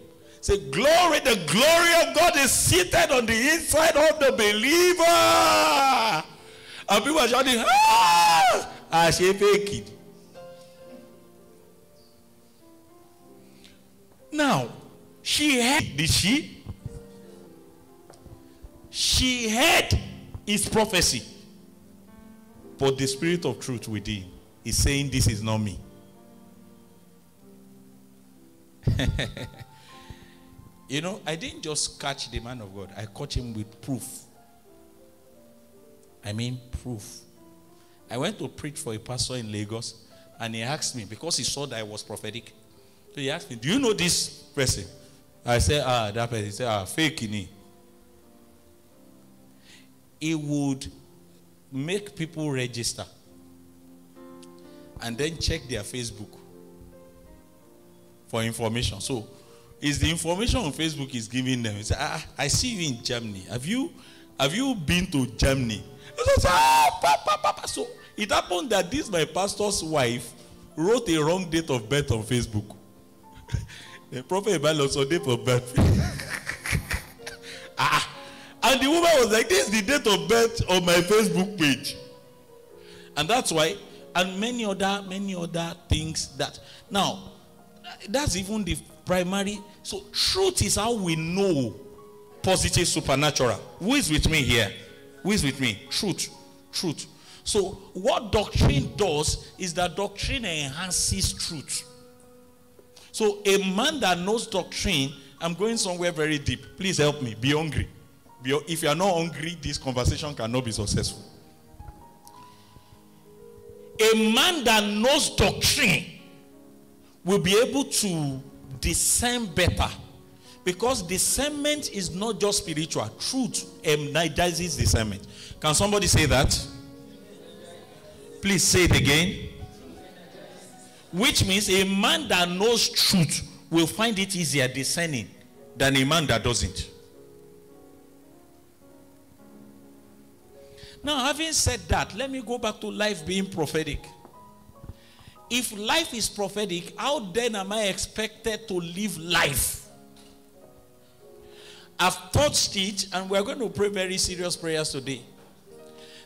Speaker 3: Say, glory, the glory of God is seated on the inside of the believer. And people are shouting, ah! I say fake it. Now, she heard, did she? She heard his prophecy. But the spirit of truth within is saying, This is not me. you know, I didn't just catch the man of God, I caught him with proof. I mean, proof. I went to preach for a pastor in Lagos, and he asked me, because he saw that I was prophetic, so he asked me, Do you know this person? I said, Ah, that person. He said, Ah, fake in He would make people register and then check their Facebook for information. So, is the information on Facebook is giving them? He said, Ah, I see you in Germany. Have you have you been to Germany? Said, ah, papa, papa. So it happened that this my pastor's wife wrote a wrong date of birth on Facebook. the prophet also date of birth. ah, and the woman was like, This is the date of birth on my Facebook page. And that's why, and many other, many other things that now that's even the primary. So truth is how we know positive supernatural. Who is with me here? Who is with me? Truth. Truth. So what doctrine does is that doctrine enhances truth. So a man that knows doctrine, I'm going somewhere very deep. Please help me. Be hungry. Be, if you are not hungry, this conversation cannot be successful. A man that knows doctrine will be able to discern better. Because discernment is not just spiritual, truth energizes discernment. Can somebody say that? Please say it again. Which means a man that knows truth will find it easier discerning than a man that doesn't. Now, having said that, let me go back to life being prophetic. If life is prophetic, how then am I expected to live life? I've touched it, and we're going to pray very serious prayers today.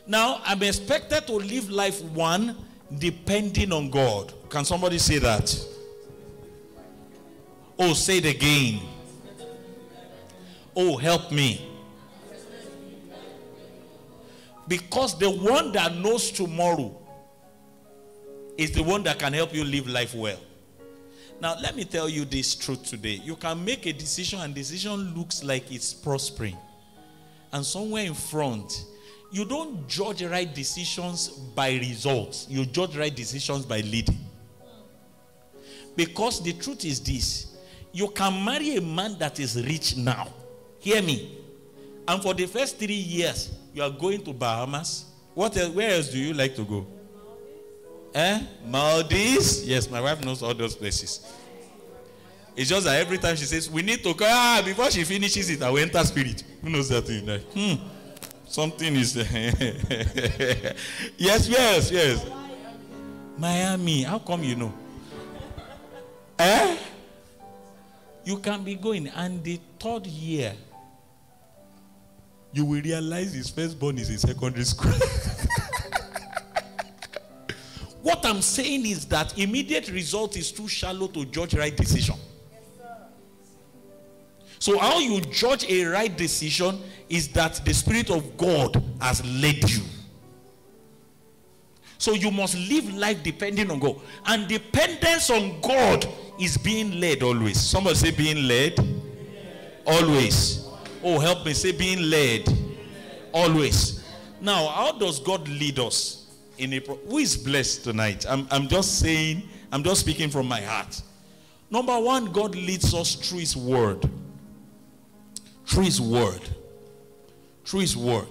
Speaker 3: Now, I'm expected to live life one depending on God. Can somebody say that? Oh, say it again. Oh, help me. Because the one that knows tomorrow is the one that can help you live life well. Now, let me tell you this truth today. You can make a decision, and decision looks like it's prospering. And somewhere in front, you don't judge right decisions by results, you judge right decisions by leading. Because the truth is this you can marry a man that is rich now. Hear me. And for the first three years, you are going to Bahamas. What else, where else do you like to go? Eh? Maldives? Yes, my wife knows all those places. It's just that every time she says, we need to go, ah, before she finishes it, I will enter spirit. Who knows that thing? Like, hmm, something is. yes, yes, yes. Miami. How come you know? Eh? You can be going, and the third year, you will realize his firstborn is in secondary school. what I'm saying is that immediate result is too shallow to judge right decision. So, how you judge a right decision is that the Spirit of God has led you. So, you must live life depending on God. And dependence on God is being led always. Somebody say, being led. Always. Oh, help me say, being led. Always. Now, how does God lead us? In a who is blessed tonight? I'm, I'm just saying, I'm just speaking from my heart. Number one, God leads us through His Word through his word. Through his word.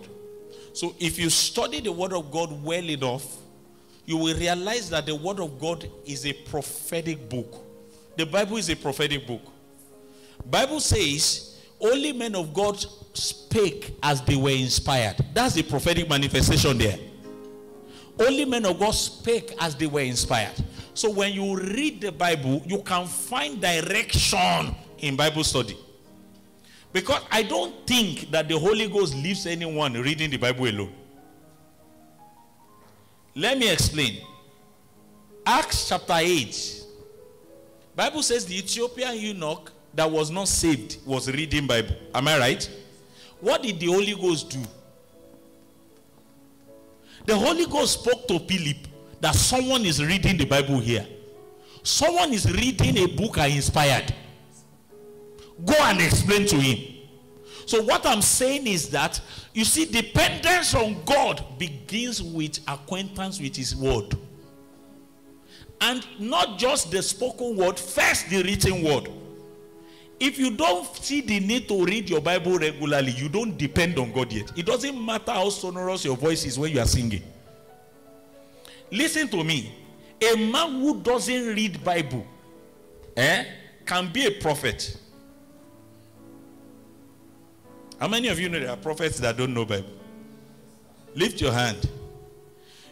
Speaker 3: So if you study the word of God well enough, you will realize that the word of God is a prophetic book. The Bible is a prophetic book. Bible says only men of God spake as they were inspired. That's the prophetic manifestation there. Only men of God spake as they were inspired. So when you read the Bible, you can find direction in Bible study. Because I don't think that the Holy Ghost leaves anyone reading the Bible alone. Let me explain. Acts chapter 8. Bible says the Ethiopian eunuch that was not saved was reading Bible. Am I right? What did the Holy Ghost do? The Holy Ghost spoke to Philip that someone is reading the Bible here. Someone is reading a book I inspired. Go and explain to him. So, what I'm saying is that you see, dependence on God begins with acquaintance with His word. And not just the spoken word, first the written word. If you don't see the need to read your Bible regularly, you don't depend on God yet. It doesn't matter how sonorous your voice is when you are singing. Listen to me. A man who doesn't read Bible eh, can be a prophet. How many of you know there are prophets that don't know Bible? Lift your hand.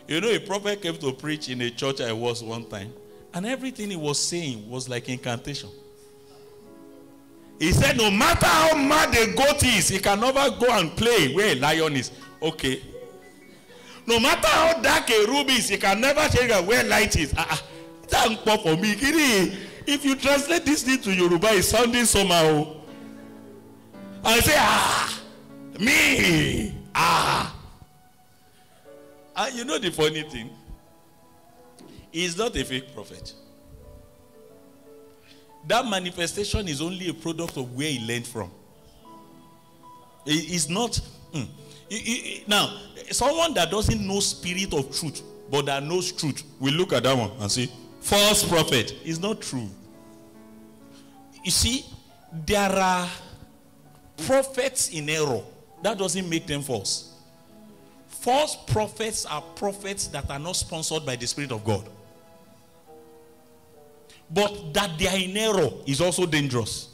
Speaker 3: You know, a prophet came to preach in a church I was one time, and everything he was saying was like incantation. He said, No matter how mad the goat is, he can never go and play where a lion is. Okay. No matter how dark a room is, he can never change where light is. Ah, thank God for me. If you translate this thing to Yoruba, it's sounding somehow. I say, ah, me, ah. And you know the funny thing? He's not a fake prophet. That manifestation is only a product of where he learned from. It is not. mm. He- he- now, someone that doesn't know spirit of truth, but that knows truth, will look at that one and say, false prophet. It's not true. You see, there are prophets in error. That doesn't make them false. False prophets are prophets that are not sponsored by the Spirit of God. But that they are in error is also dangerous.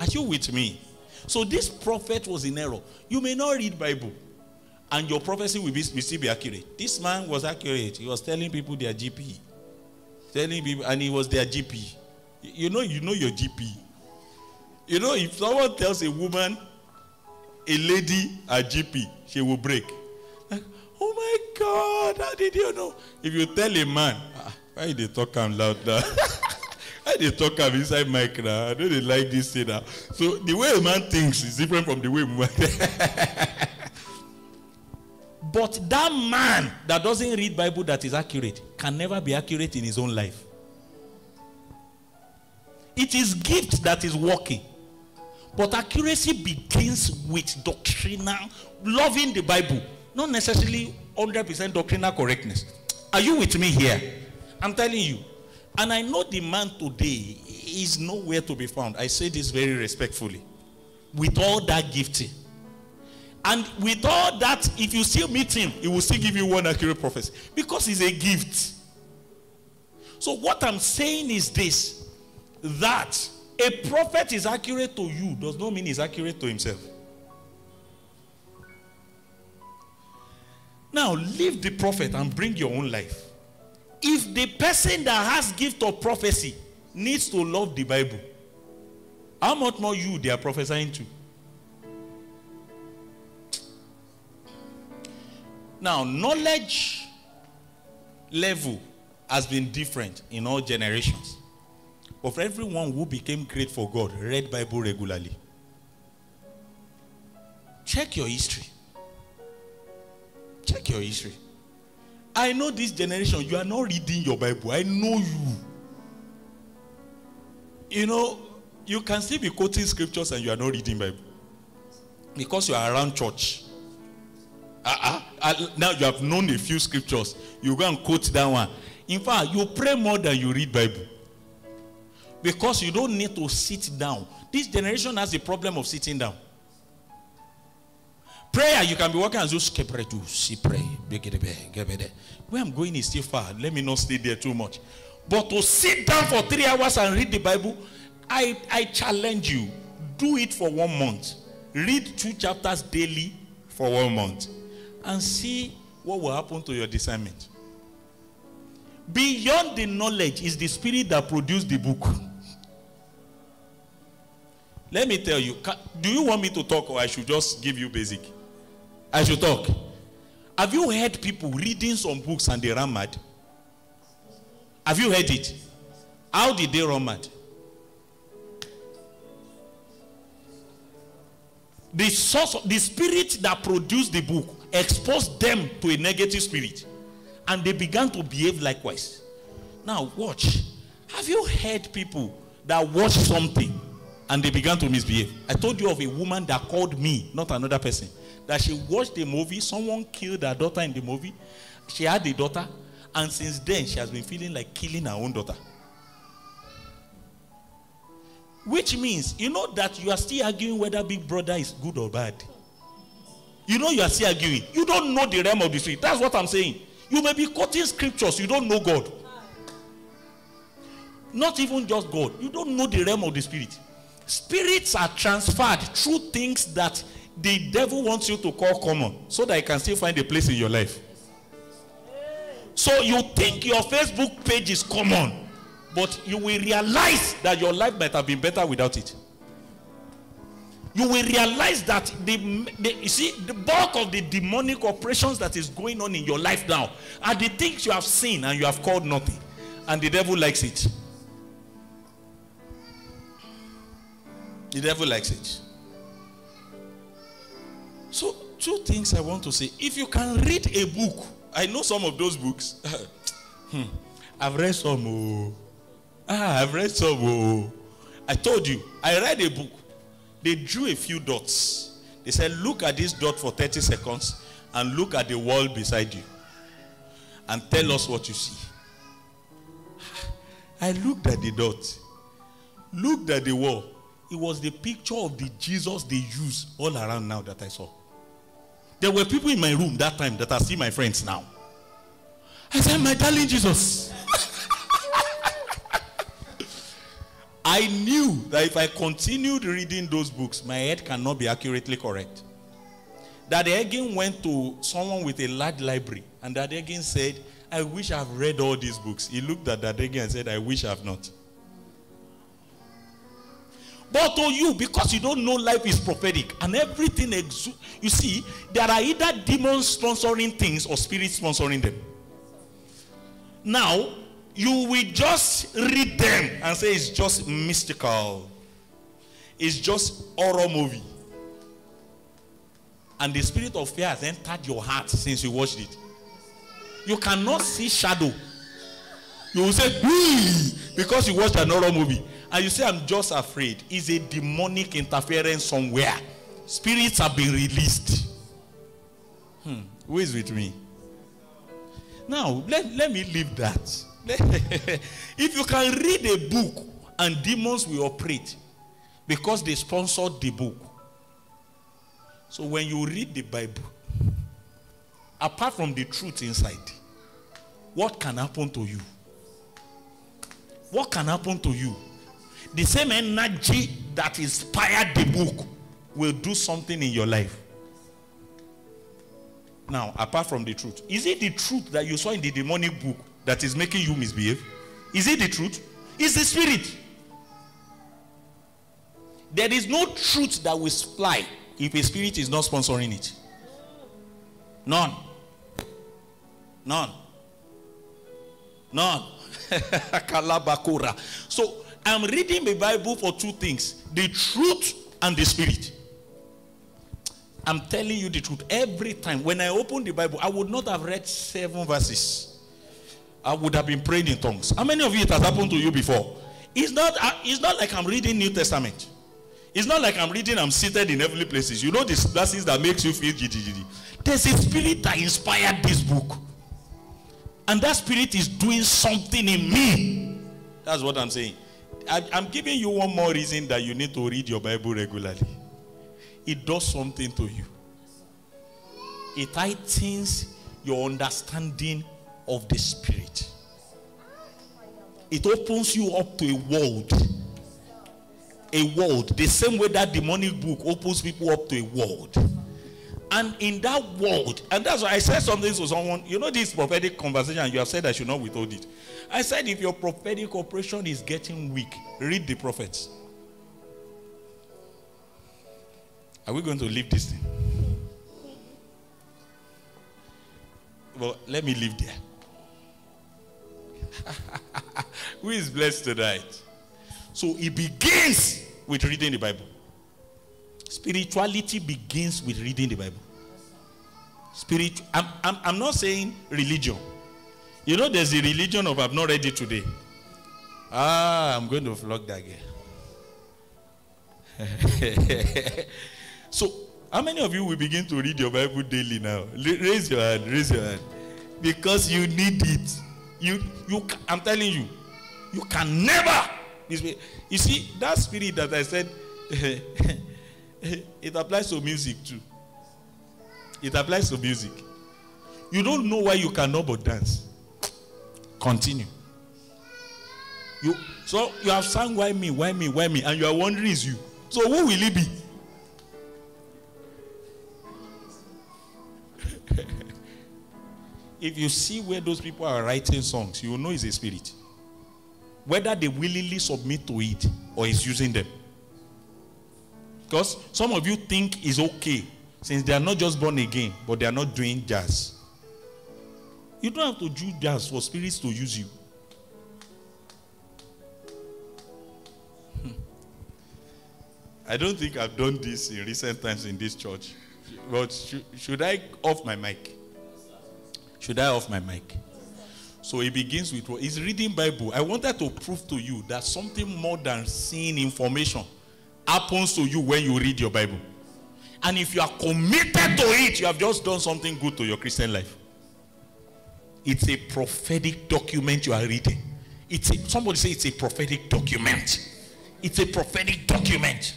Speaker 3: Are you with me? So this prophet was in error. You may not read Bible, and your prophecy will, be, will still be accurate. This man was accurate. He was telling people their GP, telling people, and he was their GP. You know, you know your GP. You know, if someone tells a woman, a lady, a GP, she will break. Like, oh my God, how did you know? If you tell a man, ah, why they talk am loud now? why they talk am inside mic now? I they like this thing now. So the way a man thinks is different from the way a woman. but that man that doesn't read Bible that is accurate can never be accurate in his own life. It is gift that is working. But accuracy begins with doctrinal, loving the Bible, not necessarily 100% doctrinal correctness. Are you with me here? I'm telling you. And I know the man today is nowhere to be found. I say this very respectfully. With all that gifting. And with all that, if you still meet him, he will still give you one accurate prophecy. Because it's a gift. So what I'm saying is this that a prophet is accurate to you does not mean he's accurate to himself. Now leave the prophet and bring your own life. If the person that has gift of prophecy needs to love the Bible, how much more you they are prophesying to? Now, knowledge level has been different in all generations. Of everyone who became great for God, read Bible regularly. Check your history. Check your history. I know this generation, you are not reading your Bible. I know you. You know, you can still be quoting scriptures and you are not reading Bible. Because you are around church. Uh, uh, now you have known a few scriptures. You go and quote that one. In fact, you pray more than you read Bible. Because you don't need to sit down. This generation has the problem of sitting down. Prayer, you can be walking and just keep pray to see pray. Where I'm going is still far. Let me not stay there too much. But to sit down for three hours and read the Bible, I, I challenge you do it for one month. Read two chapters daily for one month and see what will happen to your discernment. Beyond the knowledge is the spirit that produced the book. Let me tell you, do you want me to talk or I should just give you basic? I should talk. Have you heard people reading some books and they run mad? Have you heard it? How did they run mad? The source, the spirit that produced the book exposed them to a negative spirit, and they began to behave likewise. Now, watch. Have you heard people that watch something and they began to misbehave? I told you of a woman that called me, not another person, that she watched the movie. Someone killed her daughter in the movie. She had a daughter, and since then, she has been feeling like killing her own daughter. Which means, you know that you are still arguing whether Big Brother is good or bad. You know you are still arguing. You don't know the realm of the spirit. That's what I'm saying. You may be quoting scriptures, you don't know God. Not even just God. You don't know the realm of the spirit. Spirits are transferred through things that the devil wants you to call common so that he can still find a place in your life. So you think your Facebook page is common but you will realize that your life might have been better without it. You will realize that the, the you see the bulk of the demonic operations that is going on in your life now are the things you have seen and you have called nothing, and the devil likes it. The devil likes it. So, two things I want to say. If you can read a book, I know some of those books. hmm, I've read some. Oh, Ah, I've read some. Oh. I told you, I read a book. They drew a few dots. They said, look at this dot for 30 seconds and look at the wall beside you and tell us what you see. I looked at the dot, looked at the wall. It was the picture of the Jesus they use all around now that I saw. There were people in my room that time that are still my friends now. I said, My darling Jesus. I knew that if I continued reading those books, my head cannot be accurately correct. That again went to someone with a large library, and that again said, I wish I've read all these books. He looked at that again and said, I wish I've not. But to you, because you don't know life is prophetic and everything exu- you see, there are either demons sponsoring things or spirits sponsoring them. Now, you will just read them and say it's just mystical. It's just horror movie. And the spirit of fear has entered your heart since you watched it. You cannot see shadow. You will say, because you watched an horror movie. And you say, I'm just afraid. is a demonic interference somewhere. Spirits have been released. Hmm. Who is with me? Now, let, let me leave that. if you can read a book and demons will operate because they sponsored the book. So when you read the Bible, apart from the truth inside, what can happen to you? What can happen to you? The same energy that inspired the book will do something in your life. Now, apart from the truth, is it the truth that you saw in the demonic book that is making you misbehave? Is it the truth? It's the spirit. There is no truth that will fly if a spirit is not sponsoring it. None. None. None. Kalabakura. So I'm reading the Bible for two things the truth and the spirit. I'm telling you the truth. Every time when I open the Bible, I would not have read seven verses. I would have been praying in tongues. How many of you it has happened to you before? It's not, uh, it's not like I'm reading New Testament. It's not like I'm reading, I'm seated in heavenly places. You know these blessings that makes you feel giddy There's a spirit that inspired this book. And that spirit is doing something in me. That's what I'm saying. I'm giving you one more reason that you need to read your Bible regularly. It does something to you. It heightens your understanding of the Spirit. It opens you up to a world a world the same way that demonic book opens people up to a world. And in that world, and that's why I said something to someone, you know, this prophetic conversation, you have said I should not withhold it. I said, if your prophetic operation is getting weak, read the prophets. Are we going to leave this thing? Well, let me leave there. Who is blessed tonight? So it begins with reading the Bible. Spirituality begins with reading the Bible. Spirit, I'm, I'm, I'm not saying religion. You know, there's a religion of I'm not ready today. Ah, I'm going to flog that girl. so, how many of you will begin to read your Bible daily now? Raise your hand, raise your hand. Because you need it. You, you, I'm telling you, you can never. You see, that spirit that I said, it applies to music too. It applies to music. You don't know why you cannot but dance. Continue. You so you have sung why me, why me, why me, and you are wondering is you. So who will it be? if you see where those people are writing songs, you will know it's a spirit. Whether they willingly submit to it or is using them. Because some of you think it's okay since they are not just born again, but they are not doing jazz. You don't have to do jazz for spirits to use you. Hmm. I don't think I've done this in recent times in this church. But should, should I off my mic? Should I off my mic? So it begins with what is reading Bible. I wanted to prove to you that something more than seeing information happens to you when you read your Bible. And if you are committed to it, you have just done something good to your Christian life. It's a prophetic document you are reading. It's a, somebody say it's a prophetic document. It's a prophetic document.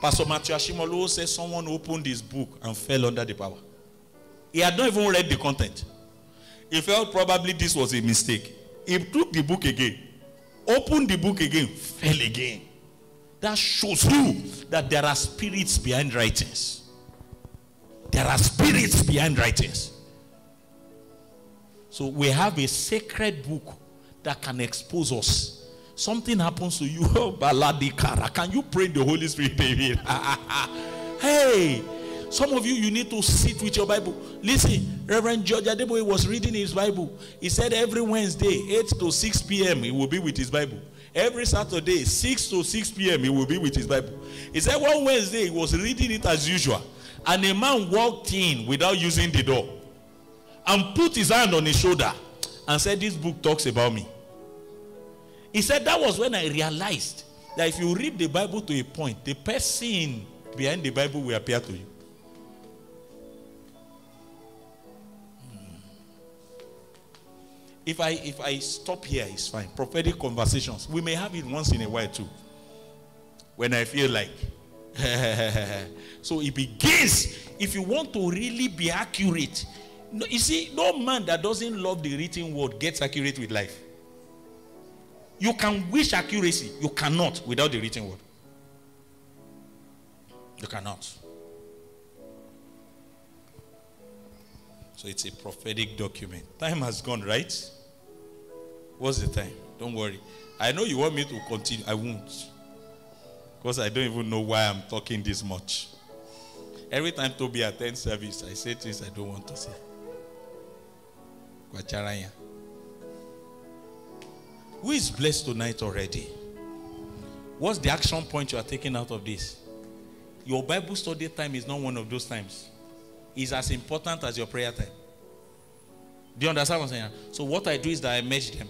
Speaker 3: Pastor Matthew Ashimolowo says someone opened his book and fell under the power. He had not even read the content. He felt probably this was a mistake. He took the book again, opened the book again, fell again. That shows you that there are spirits behind writings. There are spirits behind writings. So we have a sacred book that can expose us. Something happens to you, oh, Baladikara. Can you pray the Holy Spirit, David? hey, some of you, you need to sit with your Bible. Listen, Reverend George Adeboye was reading his Bible. He said every Wednesday, 8 to 6 p.m., he will be with his Bible. Every Saturday, 6 to 6 p.m., he will be with his Bible. He said one Wednesday, he was reading it as usual. And a man walked in without using the door and put his hand on his shoulder and said, This book talks about me. He said, That was when I realized that if you read the Bible to a point, the person behind the Bible will appear to you. If I if I stop here, it's fine. Prophetic conversations. We may have it once in a while too. When I feel like. so it begins. If you want to really be accurate, no, you see, no man that doesn't love the written word gets accurate with life. You can wish accuracy, you cannot without the written word. You cannot. So it's a prophetic document. Time has gone, right? What's the time? Don't worry. I know you want me to continue. I won't. Because I don't even know why I'm talking this much. Every time Toby attends service, I say things I don't want to say. Who is blessed tonight already? What's the action point you are taking out of this? Your Bible study time is not one of those times. It's as important as your prayer time. Do you understand what I'm saying? So what I do is that I merge them.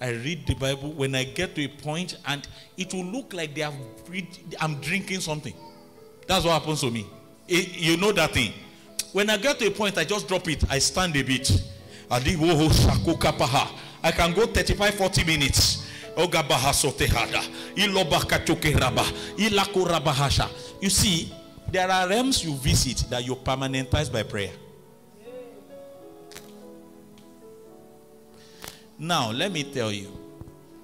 Speaker 3: I read the Bible when I get to a point and it will look like they have I'm drinking something. That's what happens to me. It, you know that thing. When I get to a point, I just drop it. I stand a bit. I can go 35, 40 minutes. You see, there are realms you visit that you permanentize by prayer. Now, let me tell you,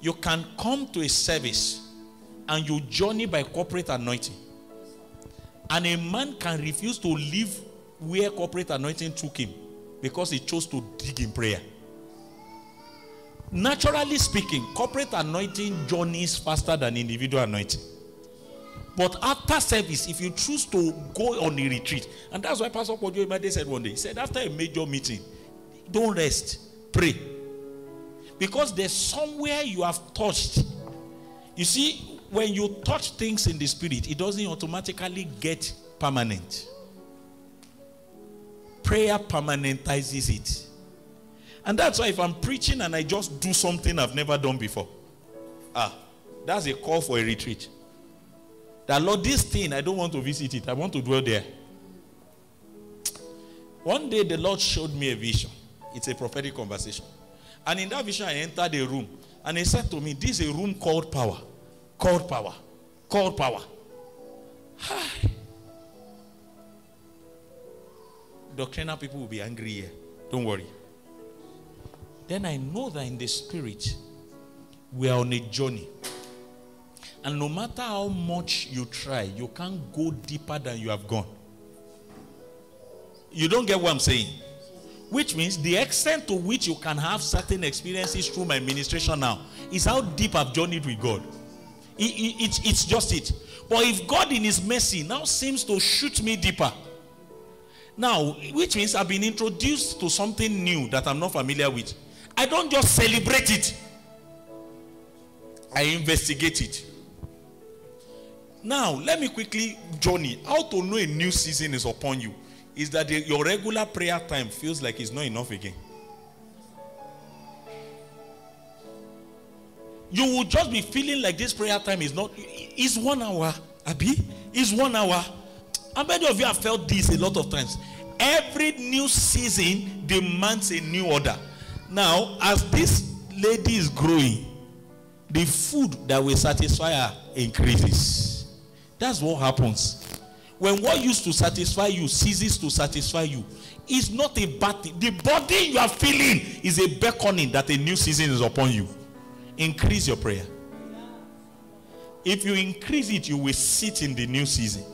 Speaker 3: you can come to a service and you journey by corporate anointing. And a man can refuse to leave where corporate anointing took him because he chose to dig in prayer. Naturally speaking, corporate anointing journeys faster than individual anointing. But after service, if you choose to go on a retreat, and that's why Pastor Imade said one day, he said, after a major meeting, don't rest, pray. Because there's somewhere you have touched. You see, when you touch things in the spirit, it doesn't automatically get permanent. Prayer permanentizes it. And that's why if I'm preaching and I just do something I've never done before, ah, that's a call for a retreat. That Lord, this thing, I don't want to visit it. I want to dwell there. One day the Lord showed me a vision. It's a prophetic conversation. And in that vision, I entered a room. And he said to me, This is a room called power. Called power. Called power. Hi. Doctrinal people will be angry here. Don't worry. Then I know that in the spirit, we are on a journey. And no matter how much you try, you can't go deeper than you have gone. You don't get what I'm saying? Which means the extent to which you can have certain experiences through my ministration now is how deep I've journeyed with God. It, it, it, it's just it. But if God in His mercy now seems to shoot me deeper, now, which means I've been introduced to something new that I'm not familiar with, I don't just celebrate it, I investigate it. Now, let me quickly journey. How to know a new season is upon you is that the, your regular prayer time feels like it's not enough again. You will just be feeling like this prayer time is not, it's one hour, Abi, it's one hour. How many of you have felt this a lot of times? Every new season demands a new order. Now, as this lady is growing, the food that will satisfy her increases. That's what happens. When what used to satisfy you ceases to satisfy you, it's not a bad thing. The body you are feeling is a beckoning that a new season is upon you. Increase your prayer. If you increase it, you will sit in the new season.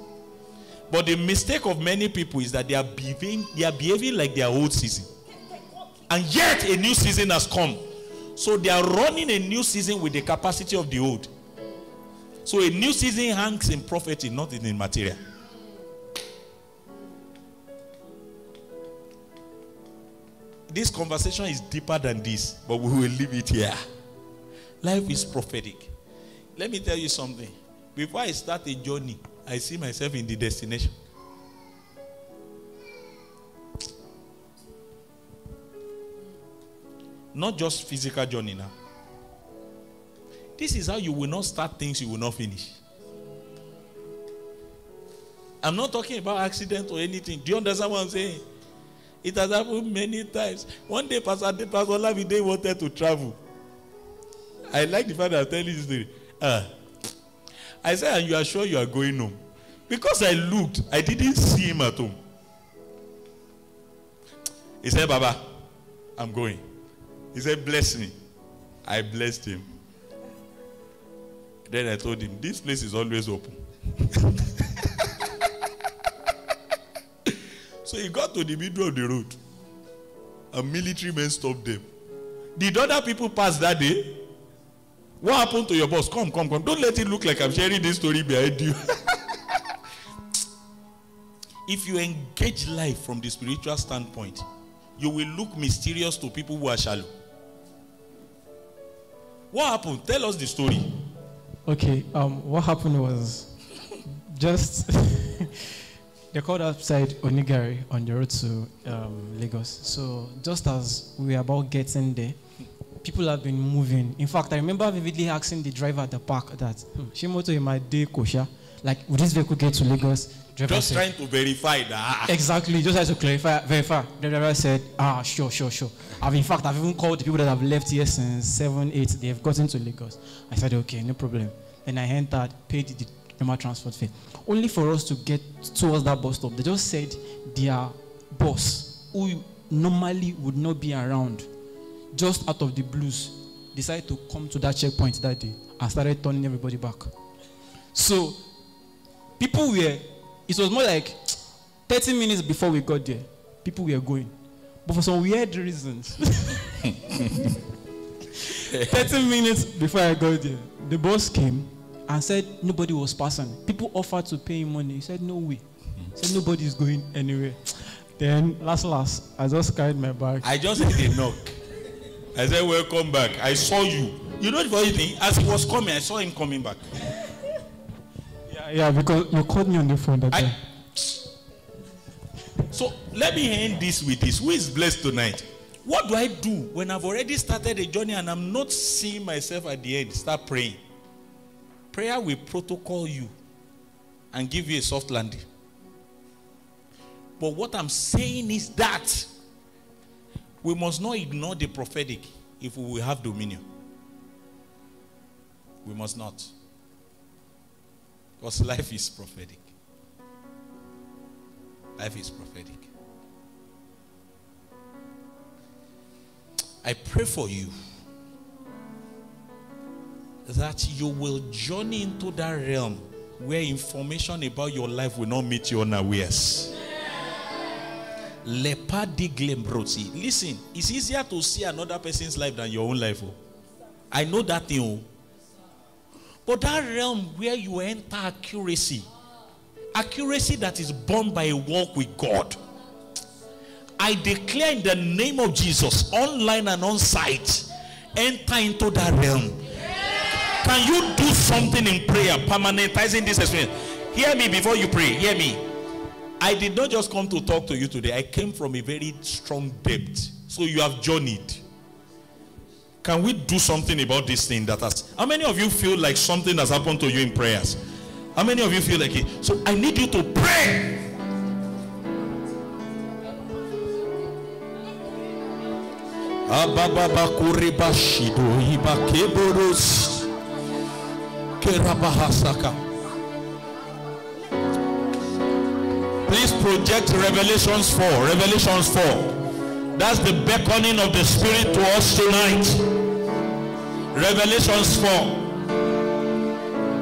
Speaker 3: But the mistake of many people is that they are behaving, they are behaving like their old season. And yet a new season has come. So they are running a new season with the capacity of the old. So a new season hangs in prophecy, not in material. This conversation is deeper than this, but we will leave it here. Life is prophetic. Let me tell you something. Before I start a journey, I see myself in the destination. Not just physical journey now. This is how you will not start things you will not finish. I'm not talking about accident or anything. Do you understand what I'm saying? It has happened many times. One day, Pastor, Pastor Olavide wanted to travel. I like the fact that I'm telling this story. Uh, I said, and you are sure you are going home? Because I looked, I didn't see him at home. He said, Baba, I'm going. He said, bless me. I blessed him. Then I told him, this place is always open. so he got to the middle of the road. A military man stopped them. Did other people pass that day? What happened to your boss? Come, come, come. Don't let it look like I'm sharing this story behind you. if you engage life from the spiritual standpoint, you will look mysterious to people who are shallow. What happened? Tell us the story.
Speaker 1: Okay, um, what happened was just they called outside Onigari on the road to um, Lagos. So just as we were about getting there, people have been moving. In fact, I remember vividly asking the driver at the park that hmm, Shimoto in my day kosher. Like, would this vehicle get to Lagos? Driver
Speaker 3: Just
Speaker 1: said,
Speaker 3: trying to verify that.
Speaker 1: Exactly, just as to clarify, verify. The driver said, ah, sure, sure, sure. I've in fact, I've even called the people that have left here since 7, 8, they have gotten to Lagos. I said, okay, no problem. Then I entered, paid the normal transport fare. Only for us to get towards that bus stop, they just said their boss, who normally would not be around, just out of the blues, decided to come to that checkpoint that day and started turning everybody back. So people were, it was more like 30 minutes before we got there, people were going. But for some weird reasons, 30 minutes before I got there, the boss came and said nobody was passing. People offered to pay him money. He said, No way. He said, Nobody is going anywhere. Then, last, last, I just carried my bag.
Speaker 3: I just heard a knock. I said, Welcome back. I saw you. You know the funny thing? As he was coming, I saw him coming back.
Speaker 1: Yeah, yeah, because you called me on the phone that
Speaker 3: I,
Speaker 1: time.
Speaker 3: so let me end this with this. Who is blessed tonight? What do I do when I've already started a journey and I'm not seeing myself at the end? Start praying. Prayer will protocol you and give you a soft landing. But what I'm saying is that we must not ignore the prophetic if we will have dominion. We must not. Because life is prophetic. Life is prophetic. I pray for you that you will journey into that realm where information about your life will not meet you unawares. Lepa diglembrosi. Listen, it's easier to see another person's life than your own life. oh. I know that thing. oh. But that realm where you enter accuracy, accuracy that is born by a walk with God. I declare in the name of Jesus, online and on site, enter into that realm. Can you do something in prayer, permanentizing this experience? Hear me before you pray. Hear me. I did not just come to talk to you today. I came from a very strong depth. So you have journeyed. Can we do something about this thing that has? How many of you feel like something has happened to you in prayers? How many of you feel like it? So I need you to pray. Ababa kuriba shido iba kerabahasaka. Please project Revelations 4. Revelations 4. That's the beckoning of the Spirit to us tonight. Revelations 4.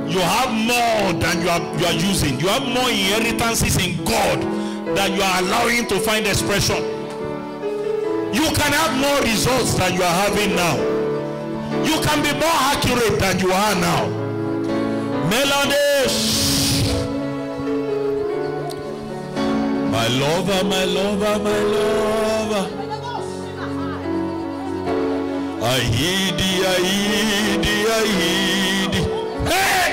Speaker 3: You have more than you are, you are using. You have more inheritances in God that you are allowing to find expression. You can have more results than you are having now. You can be more accurate than you are now. Melody. My lover, my lover, my lover. Aidi, aidi, aidi. Hey!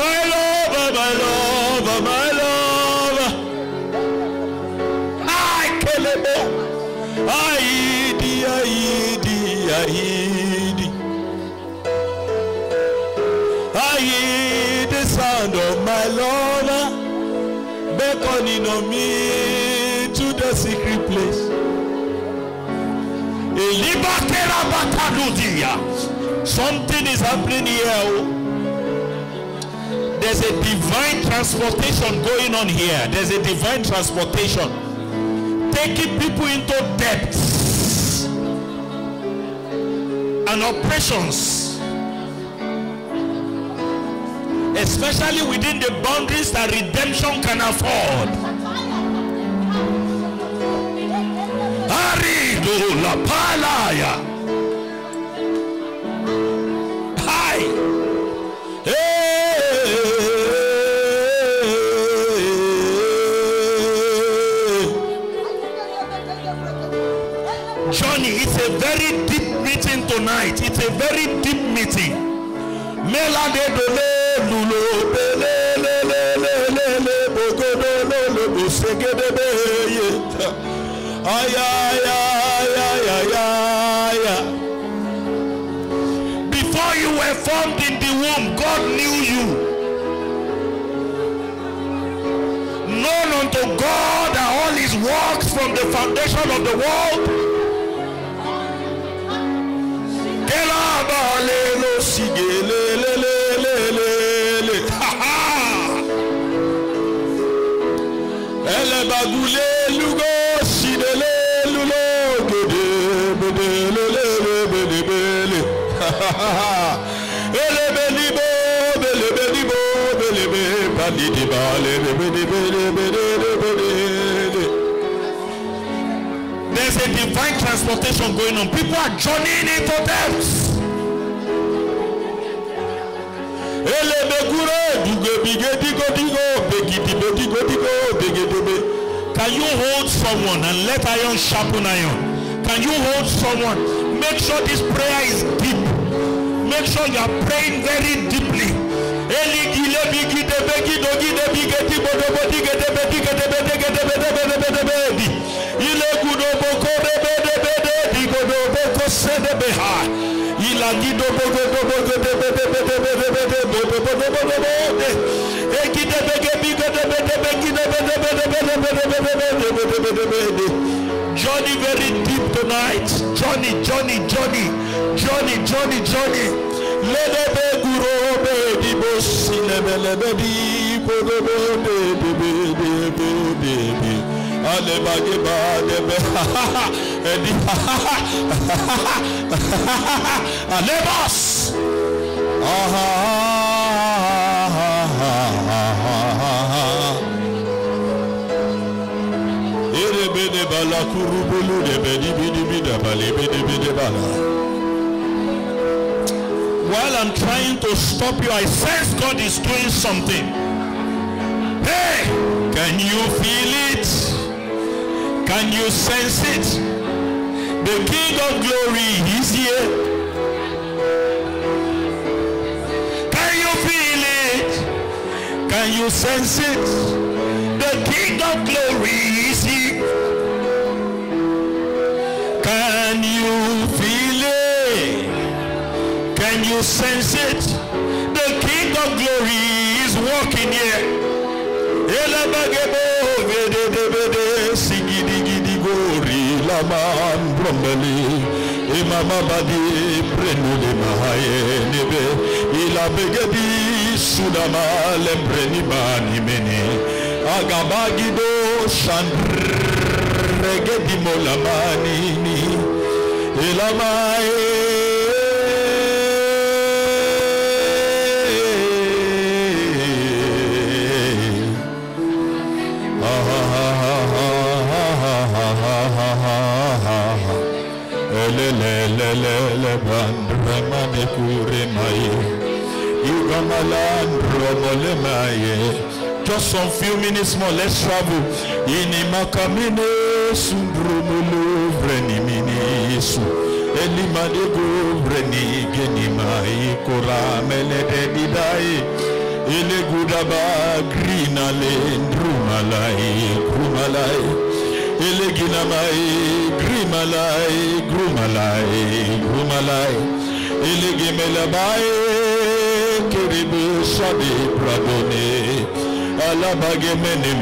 Speaker 3: My lover, my lover, lover beckoning on me to the secret place. Something is happening here. oh. There's a divine transportation going on here. There's a divine transportation taking people into depths and oppressions especially within the boundaries that redemption can afford. Hey. Johnny, it's a very deep meeting tonight. It's a very deep meeting. Melade dole Before you were formed in the womb, God knew you. Known unto God are all his works from the foundation of the world. Transportation going on. People are journeying into depths. Can you hold someone and let iron sharpen iron? Can you hold someone? Make sure this prayer is deep. Make sure you are praying very deeply. Eli gile bigi de begi dogi de bige di bodo bodi ge de bedi ge de ha ilagi journey very deep tonight. Johnny, Johnny, Johnny, Johnny, Johnny, journey lelebe guro obe edibo silebelebe di ibodobo obe edibo edibo edibo alebageba alebe ha ha ha Neighbors. While I'm trying to stop you, I sense God is doing something. Hey, can you feel it? Can you sense it? The King of Glory is here. Can you feel it? Can you sense it? The King of Glory is here. Can you feel it? Can you sense it? The King of Glory is walking here laman brombeli imama badi prenu de mahaye nebe ila begedi sudama lembreni bani san agabagido sandregedi molamani ni ilamae Just some few minutes more, let's travel. Inimakamine sumbrumu vreni minisu. Elimadego vreni genimai kora melede didai. Elegudaba grinale drumalai grumalai. Eleginamai grimalai grumalai grumalai. Elegimelai gemelabai keribu shabi pradone. Alabage mene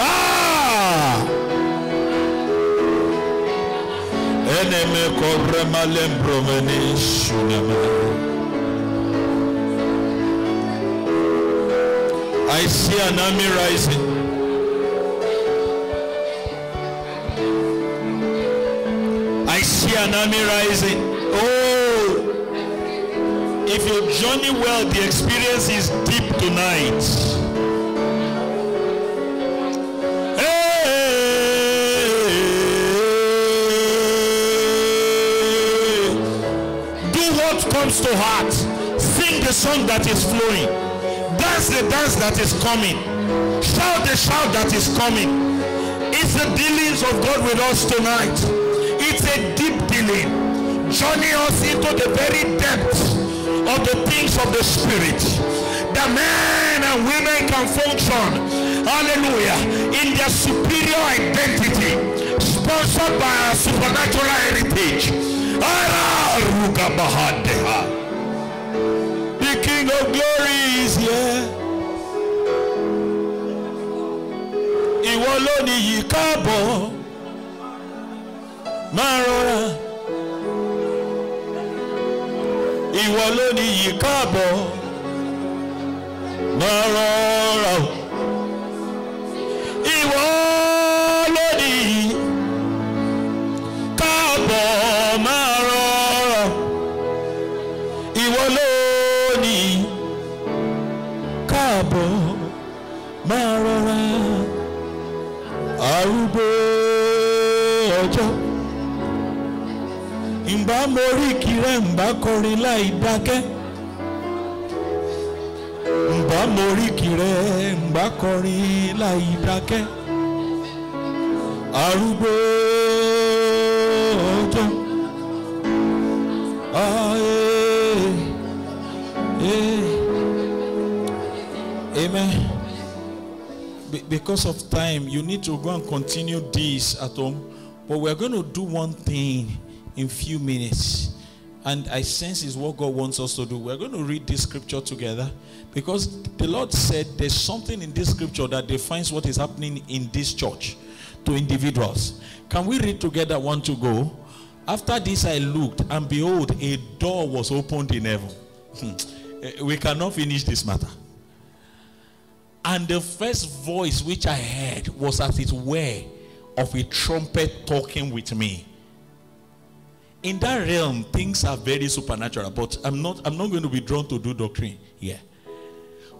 Speaker 3: ah! Eneme kobre malembro meni shunama. I see an army rising. I see an army rising. Oh, if you journey well, the experience is deep tonight. Hey! Do what comes to heart. Sing the song that is flowing. Dance the dance that is coming. Shout the shout that is coming. It's the dealings of God with us tonight. It's a deep dealing. Journey us into the very depths of the things of the spirit. That men and women can function. Hallelujah. In their superior identity. Sponsored by our supernatural heritage. The King of Glory Ìwọ ló ní yìí káàbọ̀. Máa rọra. Ìwọ ló ní yìí káàbọ̀. Máa rọra o. ayé amen. Be- because of time, you need to go and continue this at home. But we're going to do one thing in few minutes. And I sense is what God wants us to do. We're going to read this scripture together because the Lord said there's something in this scripture that defines what is happening in this church to individuals. Can we read together one to go? After this, I looked, and behold, a door was opened in heaven. Hmm. Eh, we cannot finish this matter. And the first voice which I heard was as it were of a trumpet talking with me. In that realm, things are very supernatural, but I'm not I'm not going to be drawn to do doctrine here.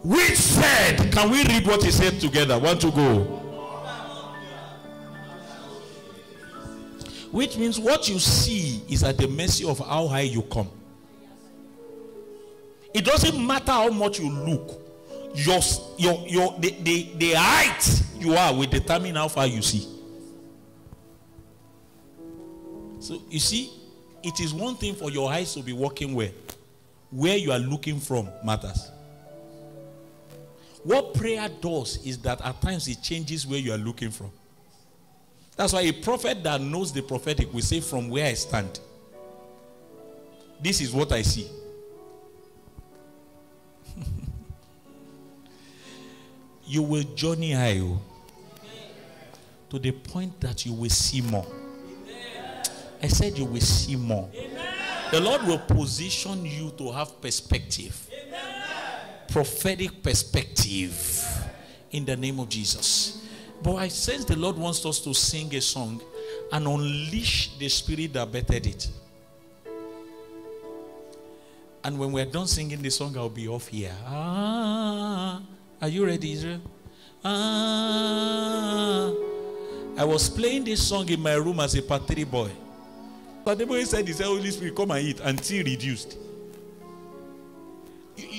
Speaker 3: Which said, can we read what he said together? One to go. Which means what you see is at the mercy of how high you come. It doesn't matter how much you look your your your the, the, the height you are will determine how far you see so you see it is one thing for your eyes to be working well where you are looking from matters. What prayer does is that at times it changes where you are looking from. That's why a prophet that knows the prophetic will say from where i stand this is what i see. You will journey high oh, to the point that you will see more. I said you will see more. The Lord will position you to have perspective, prophetic perspective in the name of Jesus. But I sense the Lord wants us to sing a song and unleash the spirit that bettered it. And when we're done singing the song, I'll be off here. Ah. Are you ready, Israel? Ah, I was playing this song in my room as a patri boy. But the boy said, He said, Holy Spirit, come and eat until reduced.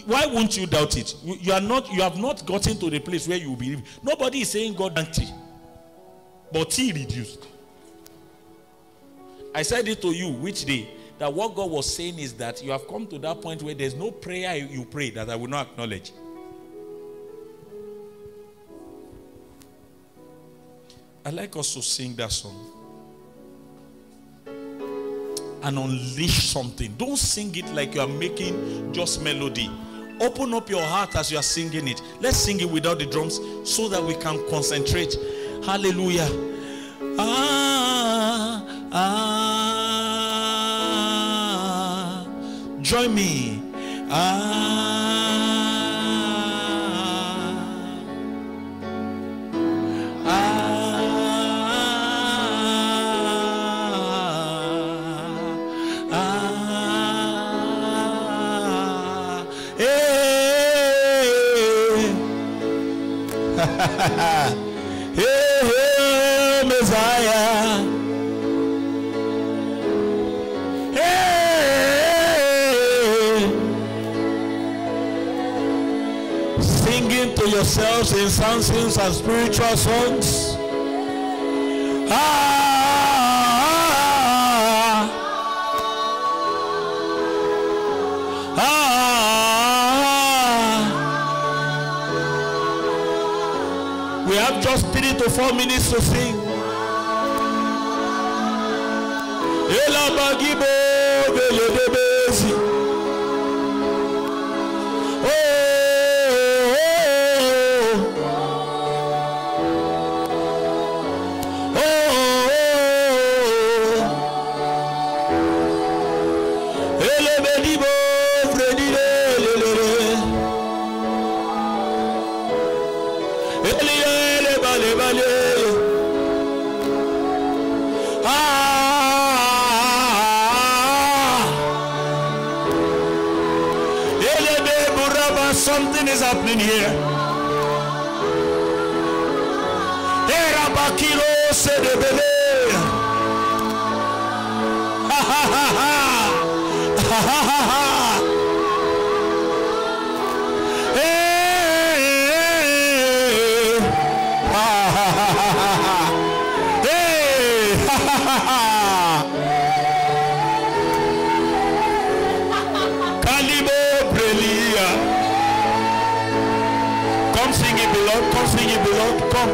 Speaker 3: Why won't you doubt it? You are not, you have not gotten to the place where you believe. Nobody is saying God anti, but he reduced. I said it to you which day that what God was saying is that you have come to that point where there's no prayer you pray that I will not acknowledge. I like us to sing that song and unleash something. Don't sing it like you are making just melody. Open up your heart as you are singing it. Let's sing it without the drums so that we can concentrate. Hallelujah. Ah, ah, join me. Ah. Hey, Messiah. Hey. Singing to yourselves in songs and spiritual songs. Ah. Ah. We have just three to four Something is happening here. Ha ha ha ha. Ha ha ha ha.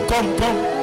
Speaker 3: pom, pom.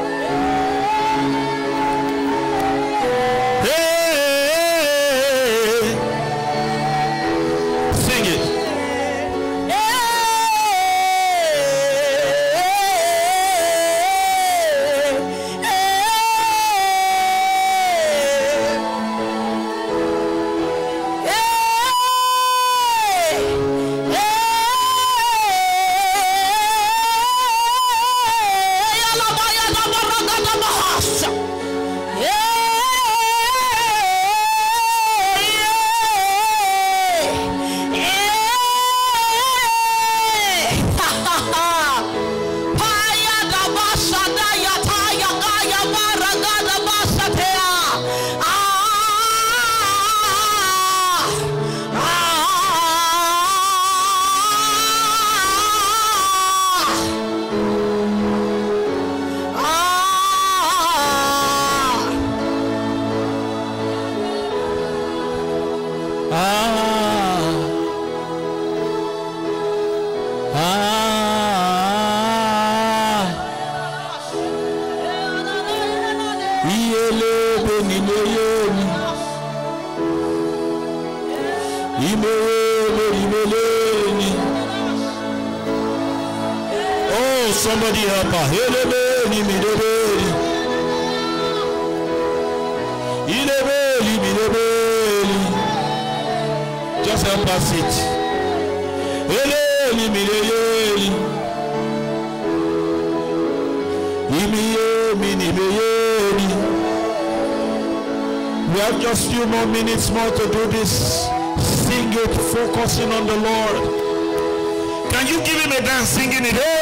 Speaker 3: More minutes more to do this. Sing it, focusing on the Lord. Can you give him a dance singing it? Hey!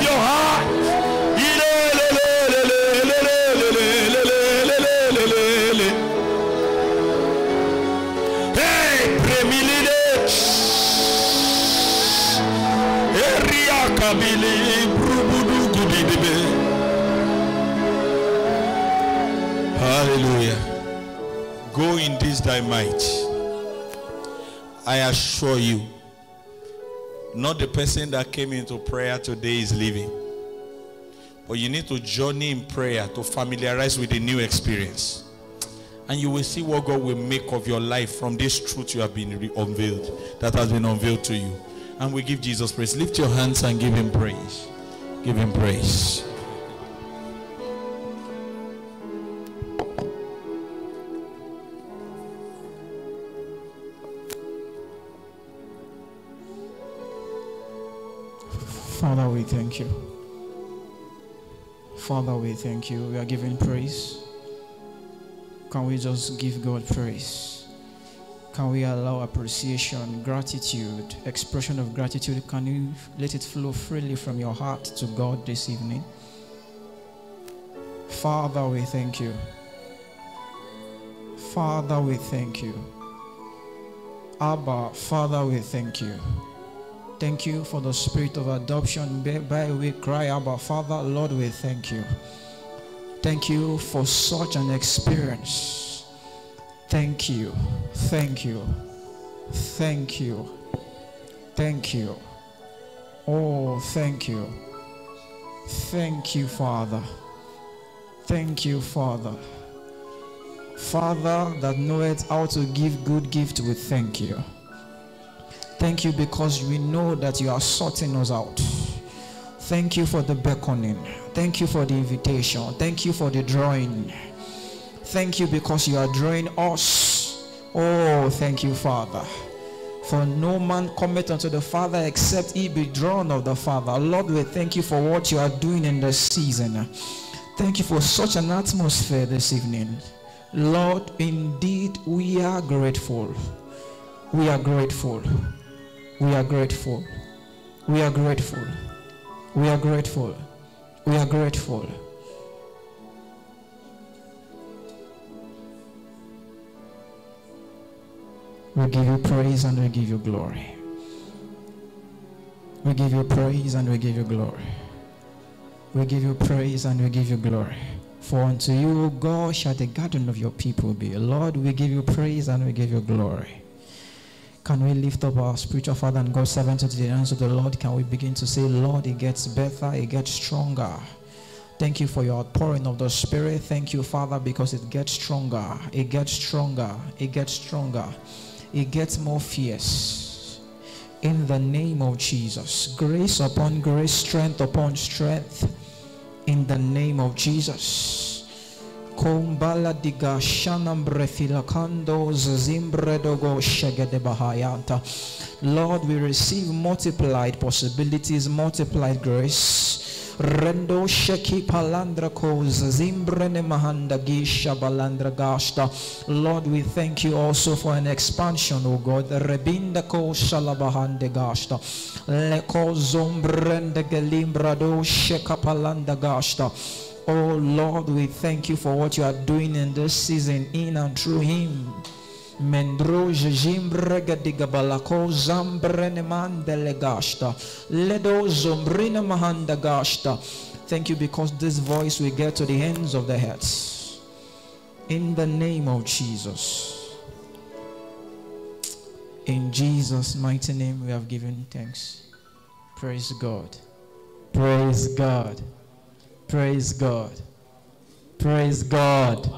Speaker 3: of your heart. Hey, Hallelujah. Go in this thy might. I assure you not the person that came into prayer today is leaving. But you need to journey in prayer to familiarize with the new experience. And you will see what God will make of your life from this truth you have been unveiled, that has been unveiled to you. And we give Jesus praise. Lift your hands and give him praise. Give him praise.
Speaker 1: Thank you. Father, we thank you. We are giving praise. Can we just give God praise? Can we allow appreciation, gratitude, expression of gratitude? Can you let it flow freely from your heart to God this evening? Father, we thank you. Father, we thank you. Abba, Father, we thank you. Thank you for the spirit of adoption. By we cry, Abba, Father, Lord, we thank you. Thank you for such an experience. Thank you. Thank you. Thank you. Thank you. Oh, thank you. Thank you, Father. Thank you, Father. Father that knoweth how to give good gift, we thank you. Thank you because we know that you are sorting us out. Thank you for the beckoning. Thank you for the invitation. Thank you for the drawing. Thank you because you are drawing us. Oh, thank you, Father. For no man cometh unto the Father except he be drawn of the Father. Lord, we thank you for what you are doing in this season. Thank you for such an atmosphere this evening. Lord, indeed, we are grateful. We are grateful. We are grateful. We are grateful. We are grateful. We are grateful. We give you praise and we give you glory. We give you praise and we give you glory. We give you praise and we give you glory. For unto you, O God, shall the garden of your people be. Lord, we give you praise and we give you glory. Can we lift up our spiritual father and God servant to the hands of the Lord? Can we begin to say, Lord, it gets better, it gets stronger. Thank you for your outpouring of the Spirit. Thank you, Father, because it gets stronger, it gets stronger, it gets stronger, it gets more fierce. In the name of Jesus, grace upon grace, strength upon strength. In the name of Jesus. Kumbala diga shanam brefilakando zimbredogo shegede bahayanta. Lord, we receive multiplied possibilities, multiplied grace. Rendo sheki palandra koz zimbrene mahanda gisha balandra gashta. Lord, we thank you also for an expansion, O God. Rebinda ko shalabahande gashta. Leko zombrende gelimbrado sheka palanda gashta. Oh Lord, we thank you for what you are doing in this season in and through him. Mendro mandele gashta. Ledo zombrina mahanda gashta. Thank you because this voice will get to the ends of the heads. In the name of Jesus. In Jesus' mighty name we have given thanks. Praise God. Praise God. Praise God. Praise God.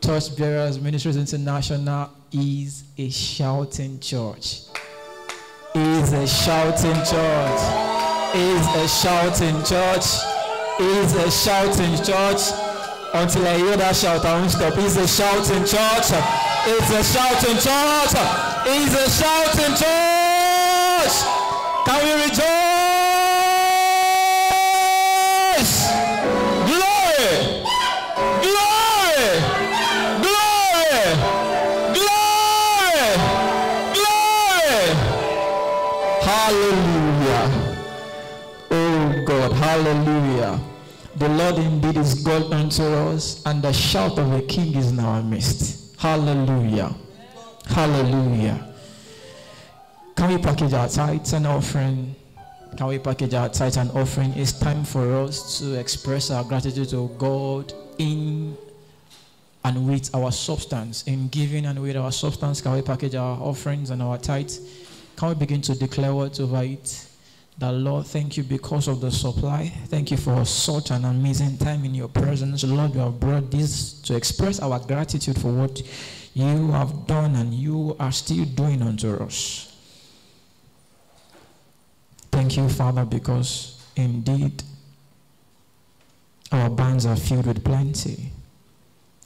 Speaker 1: Torch Bearers Ministries International is a shouting church. Is a shouting church. Is a shouting church. Is a shouting church. Until I hear that shout, I won't stop. Is a shouting church. Is a shouting church. Is a shouting church. Can we rejoice? Hallelujah. The Lord indeed is God unto us, and the shout of the King is in our midst. Hallelujah. Hallelujah. Can we package our tithes and offering? Can we package our tithes and offering? It's time for us to express our gratitude to God in and with our substance. In giving and with our substance, can we package our offerings and our tithes? Can we begin to declare words over it? That Lord, thank you because of the supply. Thank you for such an amazing time in your presence. Lord, you have brought this to express our gratitude for what you have done and you are still doing unto us. Thank you, Father, because indeed our barns are filled with plenty.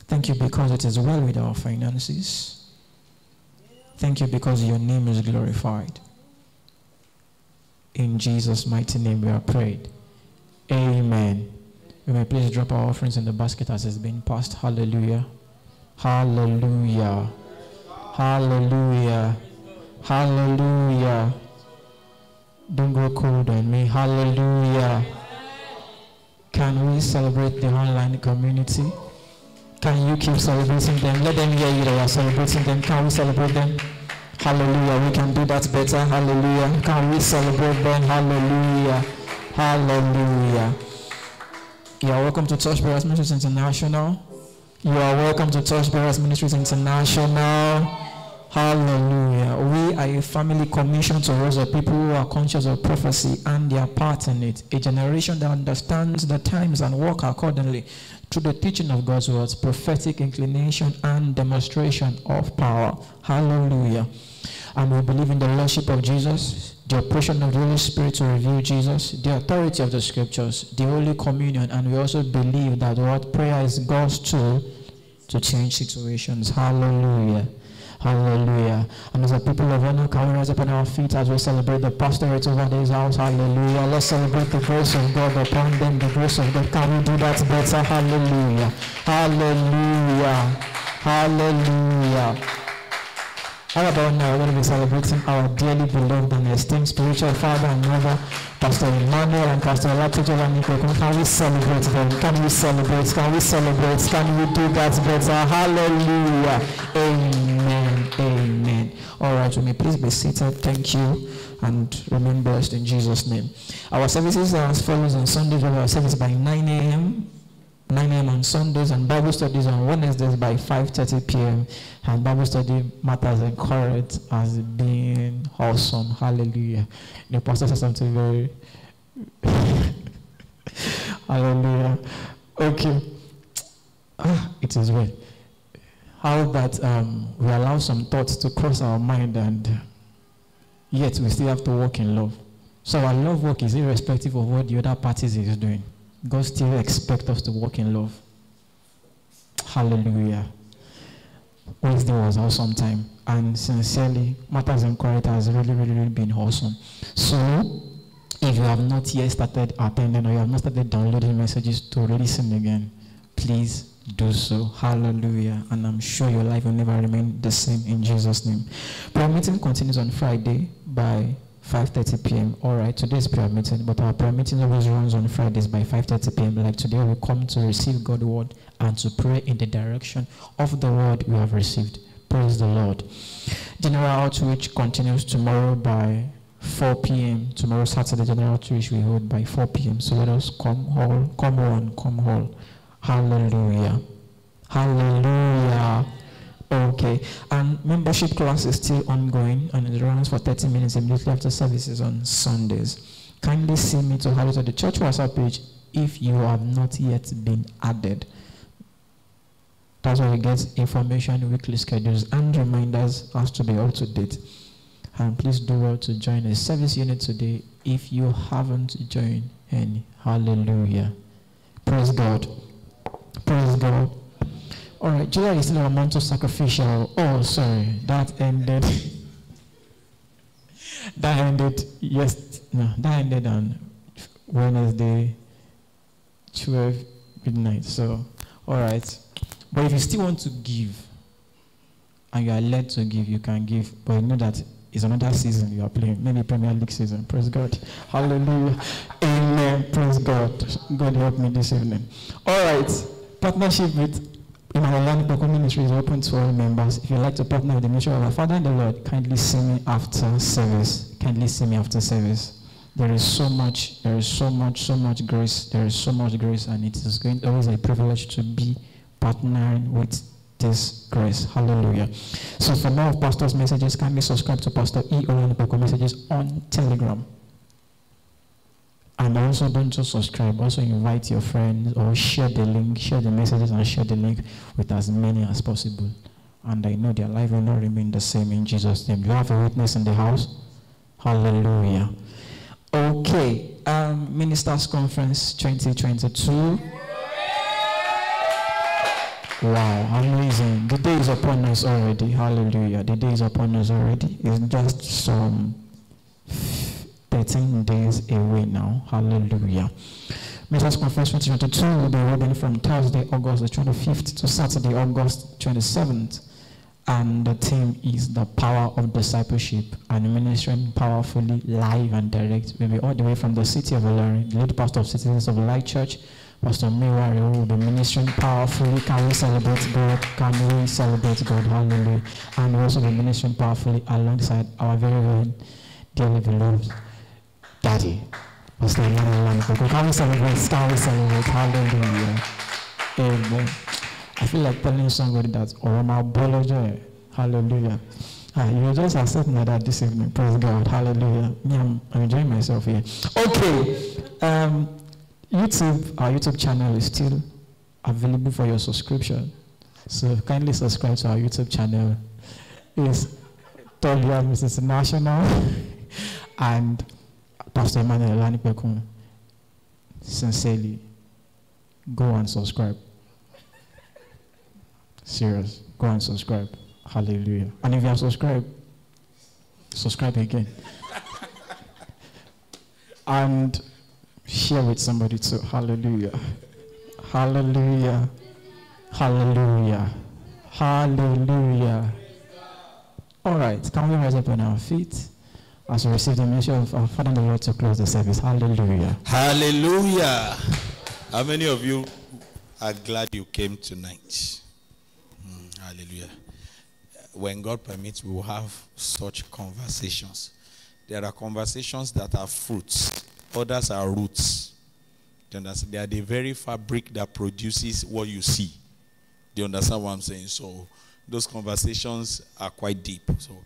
Speaker 1: Thank you because it is well with our finances. Thank you because your name is glorified. In Jesus' mighty name we are prayed. Amen. We may please drop our offerings in the basket as it's been passed. Hallelujah. Hallelujah. Hallelujah. Hallelujah. Don't go cold on me. Hallelujah. Can we celebrate the online community? Can you keep celebrating them? Let them hear you that you are celebrating them. Can we celebrate them? Hallelujah. We can do that better. Hallelujah. Can we celebrate them? Hallelujah. Hallelujah. You are welcome to Torch Bearers Ministries International. You are welcome to Torch Bearers Ministries International. Hallelujah. We are a family commissioned to raise up people who are conscious of prophecy and their part in it. A generation that understands the times and work accordingly through the teaching of God's words, prophetic inclination, and demonstration of power. Hallelujah. And we believe in the Lordship of Jesus, the operation of the Holy Spirit to reveal Jesus, the authority of the Scriptures, the Holy Communion, and we also believe that what prayer is God's tool to change situations. Hallelujah. Hallelujah. And as a people of honor, can we rise up on our feet as we celebrate the pastorate over this house? Hallelujah. Let's celebrate the grace of God upon them, the grace of God. Can we do that better? Hallelujah. Hallelujah. Hallelujah. How about now? We're going to be celebrating our dearly beloved and esteemed spiritual father and mother, Pastor Emmanuel and Pastor Olatujo Nikokun. Can we celebrate them? Can we celebrate? Can we celebrate? Can we do that better? Hallelujah. Amen. Amen. All right, we may please be seated. Thank you. And remain blessed in Jesus' name. Our services are as follows on Sundays. We have our service by 9 a.m. 9 a.m. on Sundays and Bible studies on Wednesdays by 5:30 p.m. And Bible study matters encouraged has been awesome. Hallelujah. The pastor said something very Hallelujah. Okay. Ah, it is well. How that um, we allow some thoughts to cross our mind and yet we still have to walk in love. So our love work is irrespective of what the other parties is doing. God still expects us to walk in love. Hallelujah. Wednesday was awesome time. And sincerely, Matters and Correct has really, really, really been awesome. So, if you have not yet started attending or you have not started downloading messages to listen again, please do so. Hallelujah. And I'm sure your life will never remain the same in Jesus' name. Prayer meeting continues on Friday by 5.30 p.m. All right, today's prayer meeting, but our prayer meeting always runs on Fridays by 5.30 p.m. Like today, we come to receive God's word and to pray in the direction of the word we have received. Praise the Lord. General outreach continues tomorrow by 4 p.m. Tomorrow, Saturday, general outreach we hold by 4 p.m. So let us come all, come on, come all. Hallelujah. Hallelujah. Okay. And membership class is still ongoing and it runs for 30 minutes immediately after services on Sundays. Kindly see me to add it to the church WhatsApp page if you have not yet been added. That's where you get information, weekly schedules, and reminders as to be up to date. And please do well to join a service unit today if you haven't joined any. Hallelujah. Praise God. Praise God. All right, July is still a month of sacrificial. Oh, sorry, that ended. that ended yes, no, that ended on Wednesday, 12 midnight. So, all right, but if you still want to give, and you are led to give, you can give. But you know that it's another season you are playing, maybe Premier League season. Praise God. Hallelujah. Amen. Praise God. God help me this evening. All right. Partnership with Emmanuel Olanipekun Ministry is open to all members. If you'd like to partner with the ministry of our Father in the Lord, kindly see me after service. Kindly see me after service. There is so much, there is so much, so much grace. There is so much grace, and it is going always a privilege to be partnering with this grace. Hallelujah. So for more of Pastor's messages, kindly subscribe to Pastor E. Olanipekun messages on Telegram. And also don't just subscribe, also invite your friends or share the link, share the messages and share the link with as many as possible. And I know their life will not remain the same in Jesus' name. Do you have a witness in the house? Hallelujah. Okay, um, Ministers Conference 2022. Wow, amazing. The day is upon us already. Hallelujah. The day is upon us already. It's just some 13 days away now. Hallelujah. Ministers Conference 2022 will be holding from Thursday, August the 25th to Saturday, August 27th. And the theme is the power of discipleship and ministering powerfully, live and direct. We'll be all the way from the city of Ilorin, the lead pastor of Citizens of Light Church, Pastor Miwari, will be ministering powerfully. Can we celebrate God? Can we celebrate God? Hallelujah. And also be ministering powerfully alongside our very own dearly beloved Daddy. Amen. I feel like telling somebody that, oh, my apology. Hallelujah. Ah, you just accept me that this evening. Praise God. Hallelujah. Me, I'm, I'm enjoying myself here. Okay. Um, YouTube, our YouTube channel is still available for your subscription. So kindly subscribe to our YouTube channel. It's Torch Bearers Ministries International and Pastor Emmanuel Olanipekun. Sincerely, go and subscribe. Serious. Go and subscribe. Hallelujah. And if you have subscribed, subscribe again. and share with somebody too. Hallelujah. Hallelujah. Hallelujah. Hallelujah. All right. Can we rise up on our feet as we receive the mission of our Father and the Lord to close the service? Hallelujah.
Speaker 3: Hallelujah. How many of you are glad you came tonight? Mm, hallelujah. When God permits, we will have such conversations. There are conversations that are fruits, others are roots. They are the very fabric that produces what you see. Do you understand what I'm saying? So those conversations are quite deep. So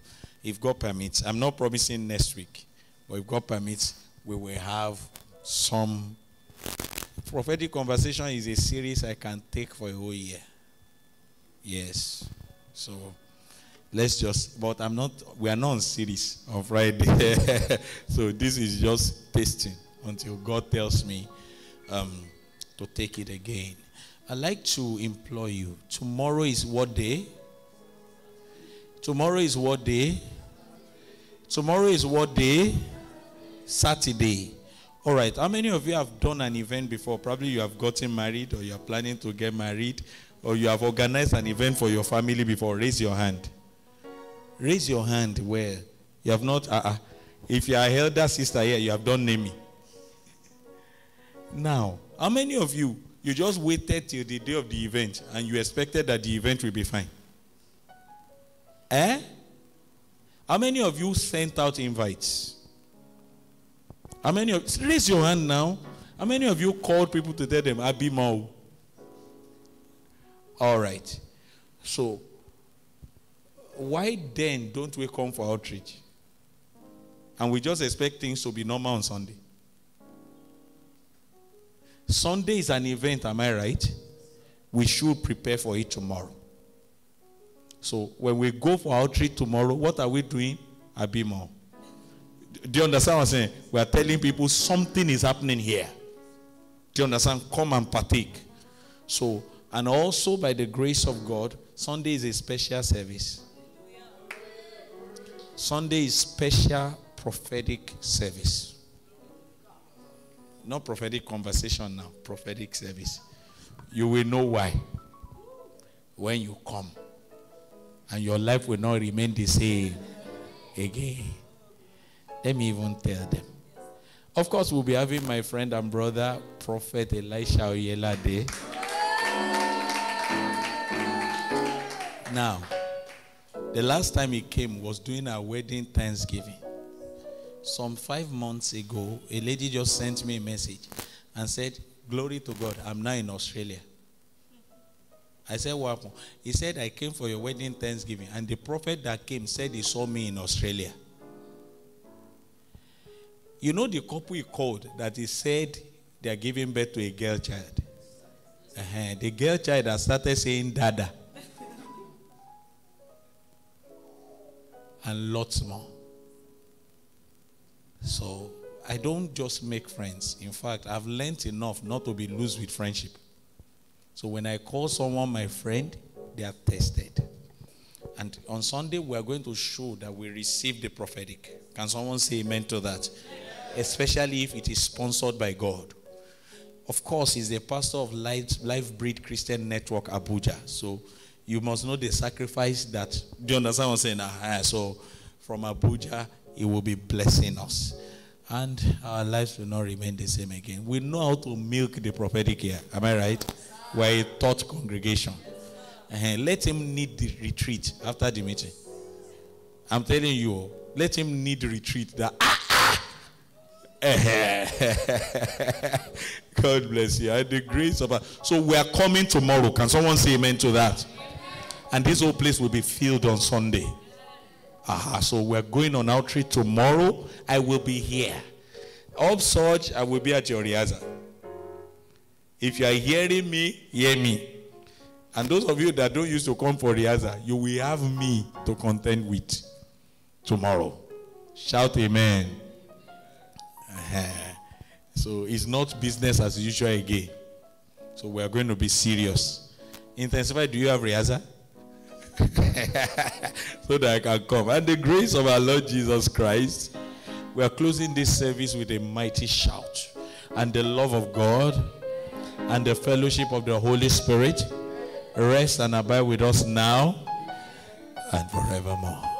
Speaker 3: if God permits, I'm not promising next week, but if God permits, we will have some prophetic conversation is a series I can take for a whole year. Yes. So let's just but I'm not we are not on series on Friday. so this is just tasting until God tells me um, to take it again. I'd like to implore you. Tomorrow is what day? Tomorrow is what day? Tomorrow is what day? Saturday. All right. How many of you have done an event before? Probably you have gotten married or you are planning to get married or you have organized an event for your family before. Raise your hand. Raise your hand where you have not. Uh, uh, if you are elder sister here, you have done naming. Now, how many of you you just waited till the day of the event and you expected that the event will be fine? Eh? How many of you sent out invites? How many of raise your hand now? How many of you called people to tell them I be Abimau? All right. So why then don't we come for outreach? And we just expect things to be normal on Sunday. Sunday is an event, am I right? We should prepare for it tomorrow. So when we go for outreach tomorrow, what are we doing? Abimo. Do you understand what I'm saying? We are telling people something is happening here. Do you understand? Come and partake. So, and also by the grace of God, Sunday is a special service. Sunday is special prophetic service. Not prophetic conversation now, prophetic service. You will know why when you come. And your life will not remain the same again. Let me even tell them. Of course, we'll be having my friend and brother, Prophet Elisha Oyelade. Now, the last time he came was during our wedding Thanksgiving. Some five months ago, a lady just sent me a message and said, Glory to God, I'm now in Australia. I said, What happened? He said, I came for your wedding Thanksgiving, and the prophet that came said he saw me in Australia. You know the couple he called that he said they are giving birth to a girl child. Uh-huh. The girl child has started saying Dada. and lots more. So I don't just make friends. In fact, I've learned enough not to be loose with friendship. So when I call someone my friend, they are tested. And on Sunday, we are going to show that we receive the prophetic. Can someone say amen to that? Especially if it is sponsored by God. Of course, he's the pastor of Life, Life Breed Christian Network Abuja. So you must know the sacrifice that. Do you understand what I'm saying? Uh, so from Abuja, he will be blessing us. And our lives will not remain the same again. We know how to milk the prophetic here. Am I right? We're a taught congregation. Uh, let him need the retreat after the meeting. I'm telling you, let him need retreat. That ah, ah. God bless you. And the grace of so we are coming tomorrow. Can someone say amen to that? And this whole place will be filled on Sunday. Aha, so we're going on outreach tomorrow. I will be here. Of such, I will be at your rehearsal. If you are hearing me, hear me. And those of you that don't used to come for rehearsal, you will have me to contend with tomorrow. Shout amen. Uh-huh. So it's not business as usual again. So we are going to be serious. Intensify, do you have rehearsal? so that I can come. And the grace of our Lord Jesus Christ, we are closing this service with a mighty shout. And the love of God and the fellowship of the Holy Spirit rest and abide with us now and forevermore.